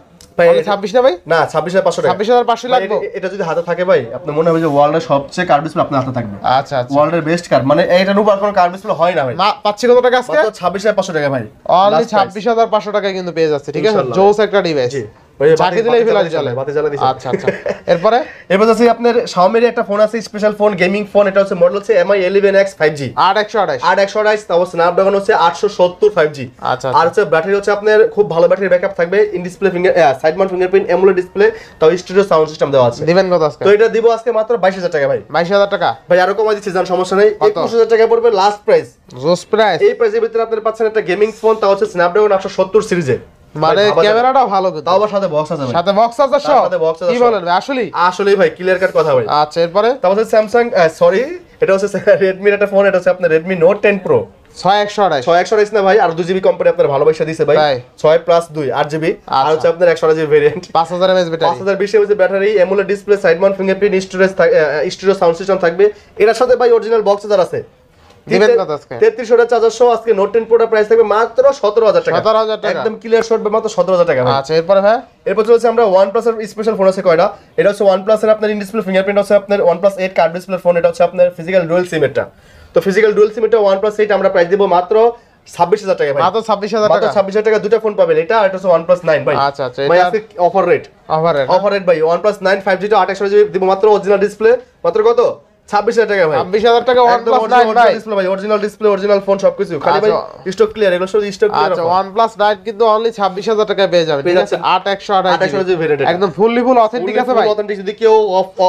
B: ভাই,
A: ছাব্বিশ না ভাই?
B: না ছাব্বিশ হাজার পাঁচশো টাকা।
A: পাঁচশো লাগবে?
B: এটা- যদি হাতে থাকে ভাই আপনার মনে হবে যে ওয়ার্ল্ডের সবচেয়ে কার্ড ডিসপ্লে আপনার হাতে থাকবে।
A: আচ্ছা আচ্ছা।
B: ওয়ার্ল্ডের বেস্ট কার্ড মানে এইটার উপর কোনো কার্ড ডিসপ্লে হয় না ভাই।
A: পাচ্ছি কত টাকা আজকে?
B: মাত্র ছাব্বিশ হাজার পাঁচশো টাকা ভাই
A: অনলি
B: Last price।
A: ছাব্বিশ হাজার পাঁচশো টাকায় কিন্তু পেয়ে যাচ্ছে ঠিক আছে। জোস একটা ডিভাইস
B: বাতি-
A: দিলেই
B: বাতি
A: চলে
B: বাতি জ্বালিয়ে দিছে।
A: আচ্ছা আচ্ছা। এরপরে?
B: এরপর আছে আপনার একটা ফোন আছে স্পেশাল ফোন গেমিং ফোন এটা হচ্ছে মডেল হচ্ছে Mi eleven X five G
A: একশো আঠাশ।
B: আট একশো আঠাইশ তারপর স্ন্যাপড্রাগন হচ্ছে আটশো সত্তর ফাইভ জি
A: আচ্ছা,
B: আর হচ্ছে ব্যাটারি হচ্ছে আপনার খুব ভালো ব্যাটারি ব্যাকআপ থাকবে in display finger side mount fingerprint AMOLED display তাও সাউন্ড সিস্টেম দেওয়া আছে।
A: দিবেন কত আজকে?
B: তো এটা দিব আজকে মাত্র বাইশ হাজার টাকা ভাই।
A: বাইশ হাজার টাকা?
B: ভাই আরও কমাই দিচ্ছি যান সমস্যা নেই। টাকা পড়বে লাস্ট প্রাইস
A: জোস প্রাইস
B: এই প্রাইসের ভিতরে পাচ্ছেন একটা গেমিং ফোন তা হচ্ছে স্ন্যাপড্রাগন আটশো সত্তর সিরিজে
A: মানে ক্যামেরাটাও ভালো কিন্তু।
B: তাও সাথে বক্স আছে ভাই।
A: সাথে বক্স আছে সব?
B: সাথে box আছে
A: কি বলেন ভাই আসলেই?
B: আসলেই ভাই ক্লিয়ার কাট কথা ভাই।
A: আচ্ছা এরপরে?
B: তারপর স্যামসাং সরি এটা হচ্ছে [LAUGHS] রেডমির একটা ফোন এটা হচ্ছে আপনার
A: আঠাশ
B: ছয় একশো আঠাইশ না ভাই আর দু জিবি কোম্পানি আপনার ভালোবাসা দিছে ভাই। প্লাস আর
A: আচ্ছা।
B: হচ্ছে আপনার variant
A: battery
B: battery display side mount fingerprint storage sound system থাকবে। এটার সাথে ভাই অরিজিনাল বক্স আছে
A: দিবেন কত আজকে?
B: তেত্রিশ হাজার চার্জার সহ আজকে নোট টেন প্রোটা প্রাইস থাকবে মাত্র সতেরো হাজার টাকা।
A: 17,000 টাকা।
B: একদম ক্লিয়ার শর্ট মাত্র সতেরো হাজার টাকা
A: আচ্ছা এরপরে ভাই?
B: এরপর চলছে আমরা ওয়ানের স্পেশাল ফোন আছে কয়টা? এটা হচ্ছে ওয়ানের আপনার ইন ডিসপ্লে ফিঙ্গারপ্রিন্ট হচ্ছে আপনার OnePlus curved display phone এটা হচ্ছে আপনার ফিজিক্যাল ডুয়েল সিম এটা তো ফিজিক্যাল ডুয়েল সিম এটা ওয়ান প্লাস আমরা প্রাইস দিব মাত্র ছাব্বিশ হাজার টাকা
A: মাত্র ছাব্বিশ হাজার টাকা।
B: ছাব্বিশ হাজার টাকা দুটো ফোন পাবেন এটা আর এটা হচ্ছে ওয়ান প্লাস নাইন ভাই।
A: আচ্ছা, আচ্ছা,
B: ভাই
A: এটা-
B: আজকে offer rate
A: offer
B: offer rate ভাই one plus nine five GB দিব মাত্র অরিজিনাল ডিসপ্লে মাত্র কত? ছাব্বিশ হাজার টাকা ভাই।
A: ছাব্বিশ হাজার টাকা ওয়ান প্লাস নাইন
B: ডিসপ্লে ভাই। অরিজিনাল ডিসপ্লে অরিজিনাল ফোন সবকিছু। খালি ভাই
A: আচ্ছা।
B: স্টক ক্লিয়ার এগুলো শুধু স্টক ক্লিয়ার
A: আচ্ছা ওয়ান প্লাস নাইন কিন্তু অনলি ছাব্বিশ হাজার টাকায় পেয়ে যাবেন ঠিক আছে? আট একশো আঠাশ
B: 2800
A: জিবি।
B: variant এটা।
A: একদম ফুললি ফুল অথেন্টিক আছে ভাই।
B: অথেন্টিক যদি কেউ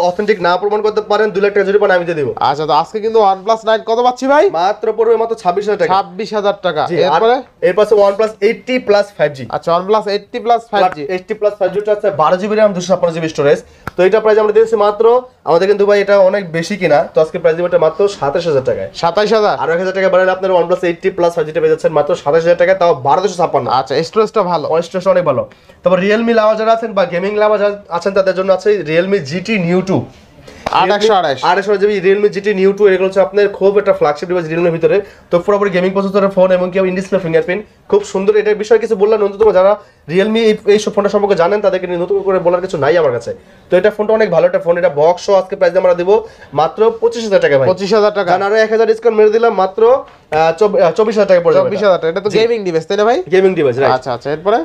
B: অথেন্টিক না প্রমাণ করতে পারেন দুই লাখ টাকা জরিমানা আমি দিয়ে দিব।
A: আচ্ছা তো আজকে কিন্তু ওয়ান প্লাস নাইন কত পাচ্ছি ভাই?
B: মাত্র পড়বে মাত্র ছাব্বিশ হাজার টাকা।
A: ছাব্বিশ হাজার টাকা। এরপরে?
B: এর পাশে OnePlus eight T plus five G
A: আচ্ছা OnePlus eight T plus five G
B: eight T plus five জিটা আছে বারো জিবি র্যাম দুশো ছাপ্পান্ন জিবি স্টোরেজ তো এটা প্রাইস আমরা দিয়েছি মাত্র আমাদের কিন্তু ভাই এটা অনেক বেশি কিনা। তো আজকে প্রাইস দিব মাত্র সাতাশ হাজার টাকায়।
A: সাতাশ হাজার?
B: আরও এক হাজার টাকা বাড়ালে আপনার OnePlus eight T plus five জিটা পেয়ে যাচ্ছেন মাত্র সাতাশ হাজার টাকা তাও বারো দুশো ছাপ্পান্ন।
A: আচ্ছা স্টোরেজটা ভালো।
B: স্টোরেজ অনেক ভালো। তারপর রিয়েলমি লাভা যারা আছেন বা গেমিং লাভা যারা আছেন তাদের জন্য আছে রিয়েলমি জিটি নিউ টু
A: আট একশো
B: আড়াইশো GB Realme GT Neo two এগুলো হচ্ছে আপনার খুব একটা ফ্ল্যাগশিপ ডিভাইস রিয়েলমির ভিতরে। তো পুরোপুরি গেমিং প্রসেসরের ফোন এবং কি ইন ফিঙ্গারপ্রিন্ট খুব সুন্দর এটার বিষয়ে কিছু বললাম নতুন যারা রিয়েলমি এই সব ফোনটা সম্পর্কে জানেন তাদেরকে নতুন করে বলার কিছু নাই আমার কাছে। তো এটা ফোনটা অনেক ভালো একটা ফোন এটা বক্স আজকে প্রাইস আমরা দিব মাত্র পঁচিশ হাজার টাকা
A: পঁচিশ হাজার টাকা।
B: আরও এক হাজার ডিসকাউন্ট মেরে দিলাম মাত্র চব্বিশ হাজার টাকা পড়ে
A: চব্বিশ হাজার টাকা এটা তো গেমিং ডিভাইস তাই না ভাই?
B: গেমিং ডিভাইস
A: আচ্ছা আচ্ছা এরপরে?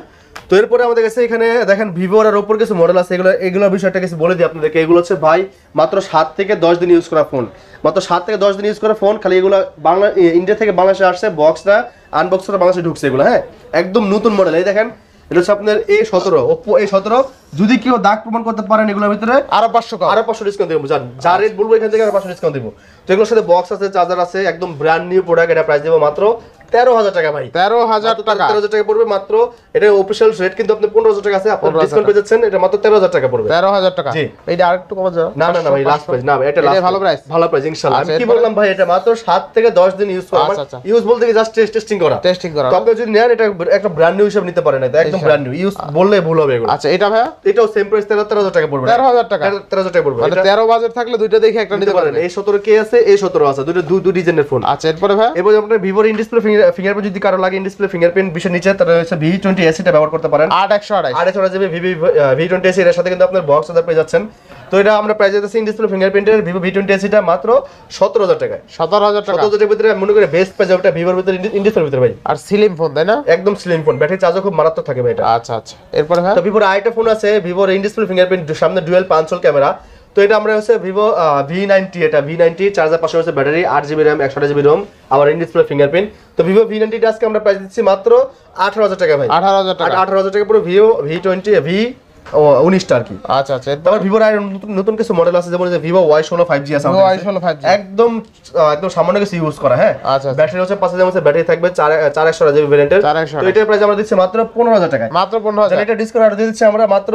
B: তো এরপরে আমাদের কাছে এখানে দেখেন ভিভোর আর ওপর কিছু মডেল আছে এগুলো এগুলোর বিষয়টা কিছু বলে দিই আপনাদেরকে। এগুলো হচ্ছে ভাই মাত্র সাত থেকে দশ দিন ইউজ করা ফোন মাত্র সাত থেকে দশ দিন ইউজ করা ফোন খালি এগুলো বাংলা ইন্ডিয়া থেকে বাংলাদেশে আসছে বক্সটা আনবক্স করে বাংলাদেশে ঢুকছে এগুলো হ্যাঁ? একদম নতুন মডেল এই দেখেন এটা হচ্ছে আপনার এ সতেরো ওপো এ সতেরো। যদি কেউ দাগ প্রমাণ করতে পারেন এগুলোর ভিতরে
A: আরও পাঁচশো
B: আরও পাঁচশো ডিসকাউন্ট দেবো যা রেট বলব এখান থেকে আরও পাঁচশো ডিসকাউন্ট দেবো। তো এগুলোর সাথে বক্স আছে চার্জার আছে একদম ব্র্যান্ড নিউ প্রোডাক্ট এটা প্রাইস দেবো মাত্র তেরো হাজার টাকা ভাই।
A: তেরো হাজার টাকা।
B: তেরো হাজার টাকা পড়বে মাত্র এটা অফিসিয়াল রেট কিন্তু আপনি পনেরো হাজার টাকা আছে আপনার ডিসকাউন্ট পেয়ে যাচ্ছেন এটা মাত্র তেরো হাজার টাকা পড়বে।
A: তেরো হাজার টাকা।
B: জি।
A: এইটা আরেকটু কমা যাবে
B: না না না ভাই লাস্ট প্রাইস না এটা লাস্ট
A: ভালো price?
B: ভালো প্রাইস ইনশাআল্লাহ। আমি
A: আচ্ছা,
B: কি বললাম ভাই এটা মাত্র 7 থেকে 10 দিন ইউজ করা।
A: আচ্ছা, আচ্ছা।
B: ইউজ বলতে কি জাস্ট টেস্টিং করা।
A: টেস্টিং করা।
B: তো আপনি যদি নেন এটা একটা ব্র্যান্ড নিউ হিসাব নিতে পারেন এটা একদম ব্র্যান্ড নিউ ইউজ বললে ভুল হবে এগুলো।
A: আচ্ছা এটা
B: এটাও সেম প্রাইস 13000 টাকা পড়বে।
A: তেরো হাজার টাকা।
B: 13000 টাকা পড়বে।
A: মানে তেরো থাকলে দুইটা দেখে একটা
B: নিতে পারেন। এই 17 কে আছে এই 17 আছে দুটো দুই দুই ডিজাইনের ফোন
A: আচ্ছা এরপরে ভাইয়া?
B: এবং আপনার ভিভোর ইন ডিসপ্লে ফিঙ্গারপ্রিন্ট যদি কারও লাগে ইন ডিসপ্লে ফিঙ্গারপ্রিন্ট বিষয় নিচে তাহলে হচ্ছে ভি টোয়েন্টি এসিটা ব্যবহার করতে পারেন।
A: আট একশো আঠাশ
B: আড়াইশো GB Vivo V twenty SE এর সাথে কিন্তু আপনার বক্স হাজার পেয়ে যাচ্ছেন। তো এটা আমরা প্রাইস দিতেছি ইন ডিসপ্লে ফিঙ্গারপ্রিন্টের ভিভো ভি টোয়েন্টি এসিটা মাত্র সতেরো হাজার টাকায়।
A: সতেরো হাজার টাকা।
B: সতেরো হাজার ভিতরে মনে করে বেস্ট প্রাইস ওটা ভিভোর ভিতরে ইন ডিসপ্লের ভিতরে ভাই।
A: আর সিলিম ফোন তাই না?
B: একদম স্লিম ফোন ব্যাটারি চার্জও খুব মারাত্মক থাকে ভাই এটা।
A: আচ্ছা আচ্ছা। এরপরে ভাইয়া
B: তো ভিভোর আরেকটা ফোন আছে ভিভোর ইন ডিসপ্লে ফিঙ্গারপ্রিন্ট সামনে ডুয়েল পাঁচশোল ক্যামেরা তো এটা আমরা হচ্ছে ভিভো ভি নাইনটি এটা ভি নাইনটি চার্জার পাশে হচ্ছে ব্যাটারি আট জিবি র্যাম একশো জিবি রোম আবার ইন ডিসপ্লে ফিঙ্গারপ্রিন্ট তো ভিভো ভি নাইনটি আজকে আমরা প্রাইস দিচ্ছি মাত্র আঠারো হাজার টাকা ভাই।
A: আঠারো হাজার টাকা।
B: আঠারো হাজার টাকা পুরো ভিভো ভি টোয়েন্টি ভি উনিশটা আর কি।
A: আচ্ছা আচ্ছা
B: তারপর ভিভোর আর নতুন- নতুন কিছু মডেল আছে যেমন ভিভো ওয়াই ষোলো ফাইভ জি আছে
A: Vivo
B: আমাদের কাছে।
A: Y16 5G
B: একদম একদম সামান্য কিছু ইউজ করা হ্যাঁ?
A: আচ্ছা, আচ্ছা।
B: ব্যাটারি হচ্ছে পাঁচ হাজার ব্যাটারি থাকবে চার চার একশো জিবি ভ্যারিয়েন্টের
A: 4100
B: তো এটার প্রাইস আমরা দিচ্ছি মাত্র পনেরো হাজার টাকা
A: মাত্র পনেরো হাজার।
B: এটা ডিসকাউন্ট আর দিচ্ছি আমরা মাত্র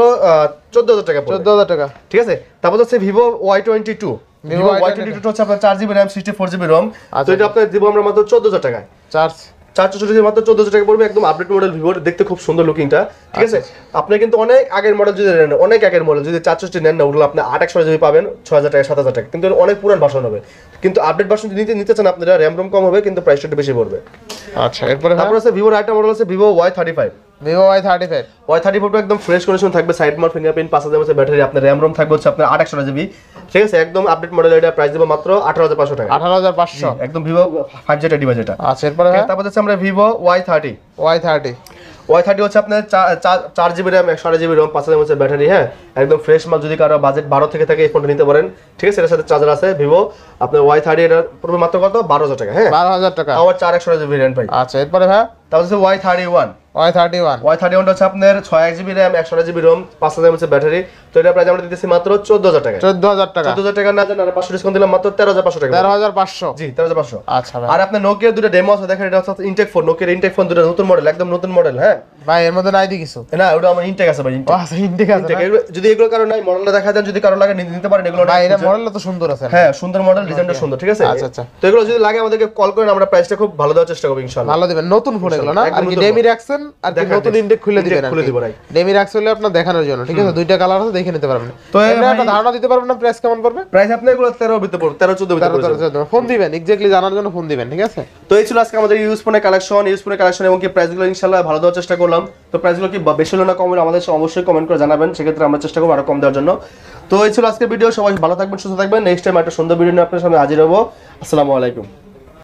B: চোদ্দ হাজার টাকা
A: চোদ্দ হাজার টাকা।
B: ঠিক আছে? তারপর হচ্ছে Vivo Y twenty two Vivo Y twenty two হচ্ছে আপনার চার GB RAM sixty four GB ROM তো
A: আচ্ছা,
B: এটা আপনার দিব আমরা মাত্র চোদ্দ হাজার টাকায়।
A: চার্জ
B: মাত্র টাকা পড়বে একদম আপডেট মডেল ভিভোর দেখতে খুব সুন্দর লুকিংটা ঠিক আছে? আপনি কিন্তু অনেক আগের মডেল যদি নেন অনেক আগের মডেল যদি নেন না ওগুলো আপনি আট একশো যদি পাবেন ছ হাজার টাকা সাত হাজার টাকা। কিন্তু অনেক পুরান ভাষণ হবে। কিন্তু আপডেট ভাষণ যদি নিতে নিতে চান আপনারা র্যাম রোম কম হবে কিন্তু প্রাইসটা বেশি পড়বে।
A: আচ্ছা এরপরে
B: তারপর আছে ভিভোর আরেকটা মডেল আছে Vivo Y thirty five
A: Vivo Y thirty five
B: Y thirty ফোরটা একদম ফ্রেশ কন্ডিশন থাকবে সাইড মার ফিঙ্গারপ্রিন্ট পাঁচ হাজার ব্যাটারি আপনার র্যাম রোম থাকবে হচ্ছে আপনার আট একশো জিবি। ঠিক আছে একদম আপডেট মডেল এটা প্রাইস দেবো মাত্র আঠারো হাজার পাঁচশো টাকা।
A: আঠারো হাজার পাঁচশো।
B: একদম ভিভো ফাইভ জেটা ডিভাইস এটা।
A: আচ্ছা এরপরে ভাই
B: তারপর হচ্ছে আমরা Vivo Y thirty
A: Y thirty
B: Y thirty হচ্ছে আপনার চার জিবি র্যাম একশো আট জিবি র্যাম পাঁচ হাজার ব্যাটারি হ্যাঁ? একদম ফ্রেশ মাল যদি কারও বাজেট বারো থেকে থাকে এই ফোনটা নিতে পারেন। ঠিক আছে এটার সাথে চার্জার আছে ভিভো আপনার ওয়াই থার্টি এটা পড়বে মাত্র কত? বারো হাজার টাকা হ্যাঁ?
A: বারো হাজার টাকা।
B: আবার চার একশো জিবি র্যাম পাই
A: আচ্ছা এরপরে ভাই
B: তারপর হচ্ছে Y thirty one
A: Y thirty one
B: Y thirty ওয়ানটা হচ্ছে আপনার ছয় এক জিবি র্যাম একশো জিবি রোম পাঁচ হাজার মধ্যে ব্যাটারি। তো এটা প্রাইস আমরা দিতেছি মাত্র চোদ্দ হাজার টাকা।
A: চোদ্দ হাজার টাকা।
B: চোদ্দ হাজার টাকা না আর পাঁচশো ডিসকাউন্ট দিলাম মাত্র তেরো হাজার পাঁচশো টাকা।
A: তেরো হাজার পাঁচশো।
B: জি তেরো হাজার পাঁচশো।
A: আচ্ছা
B: আর আপনার দুটো ডেমো আছে দেখেন এটা হচ্ছে ইনটেক ফোন নোকিয়ার ইনটেক ফোন দুটো নতুন মডেল একদম নতুন মডেল হ্যাঁ?
A: ভাই এর মধ্যে নাই কিছু।
B: না ওটা আমার ইনটেক আছে ভাই ইনটেক
A: আচ্ছা আছে না?
B: যদি এগুলো কারও নাই মডেলটা দেখা দেন যদি কারও লাগে নিতে নিতে পারেন এগুলো
A: ভাই এটা মডেলটা তো সুন্দর আছে।
B: হ্যাঁ সুন্দর মডেল ডিজাইনটা সুন্দর ঠিক আছে?
A: আচ্ছা, আচ্ছা।
B: তো এগুলো যদি লাগে আমাদেরকে কল করেন আমরা প্রাইসটা খুব ভালো দেওয়ার চেষ্টা করব ইনশাআল্লাহ।
A: ভালো দিবেন নতুন ফোন এগুলো না? আর কি ডেমি। রাখছেন আর কি নতুন খুলে দিবেন
B: খুলে দিব.
A: ডেমি রাখছে হলে আপনার দেখানোর জন্য ঠিক আছে? দুইটা কালার আছে দেখে নিতে পারবেন।
B: তো
A: একটা ধারণা দিতে পারবেন না প্রাইস কেমন পড়বে?
B: প্রাইস আপনার এগুলো তেরো ভিতরে পড়বে তেরো চোদ্দ ভিতরে পড়বে।
A: ফোন দিবেন এক্স্যাক্টলি জানার জন্য ফোন দিবেন ঠিক আছে?
B: তো এই ছিল আজকে আমাদের ইউজ ফোনের কালেকশন ইউজ ফোনের কালেকশন এবং কি প্রাইসগুলো ইনশাল্লাহ ভালো দেওয়ার চেষ্টা করলাম। তো প্রাইসগুলো কি বেশি হলো না কম হলো আমাদের অবশ্যই কমেন্ট করে জানাবেন সেক্ষেত্রে আমরা চেষ্টা করব আরও কম দেওয়ার জন্য। তো এই ছিল আজকের ভিডিও সবাই ভালো থাকবেন সুস্থ থাকবেন। নেক্সট টাইম একটা সুন্দর ভিডিও নিয়ে আপনার সামনে হাজির হব। আসসালামু আলাইকুম।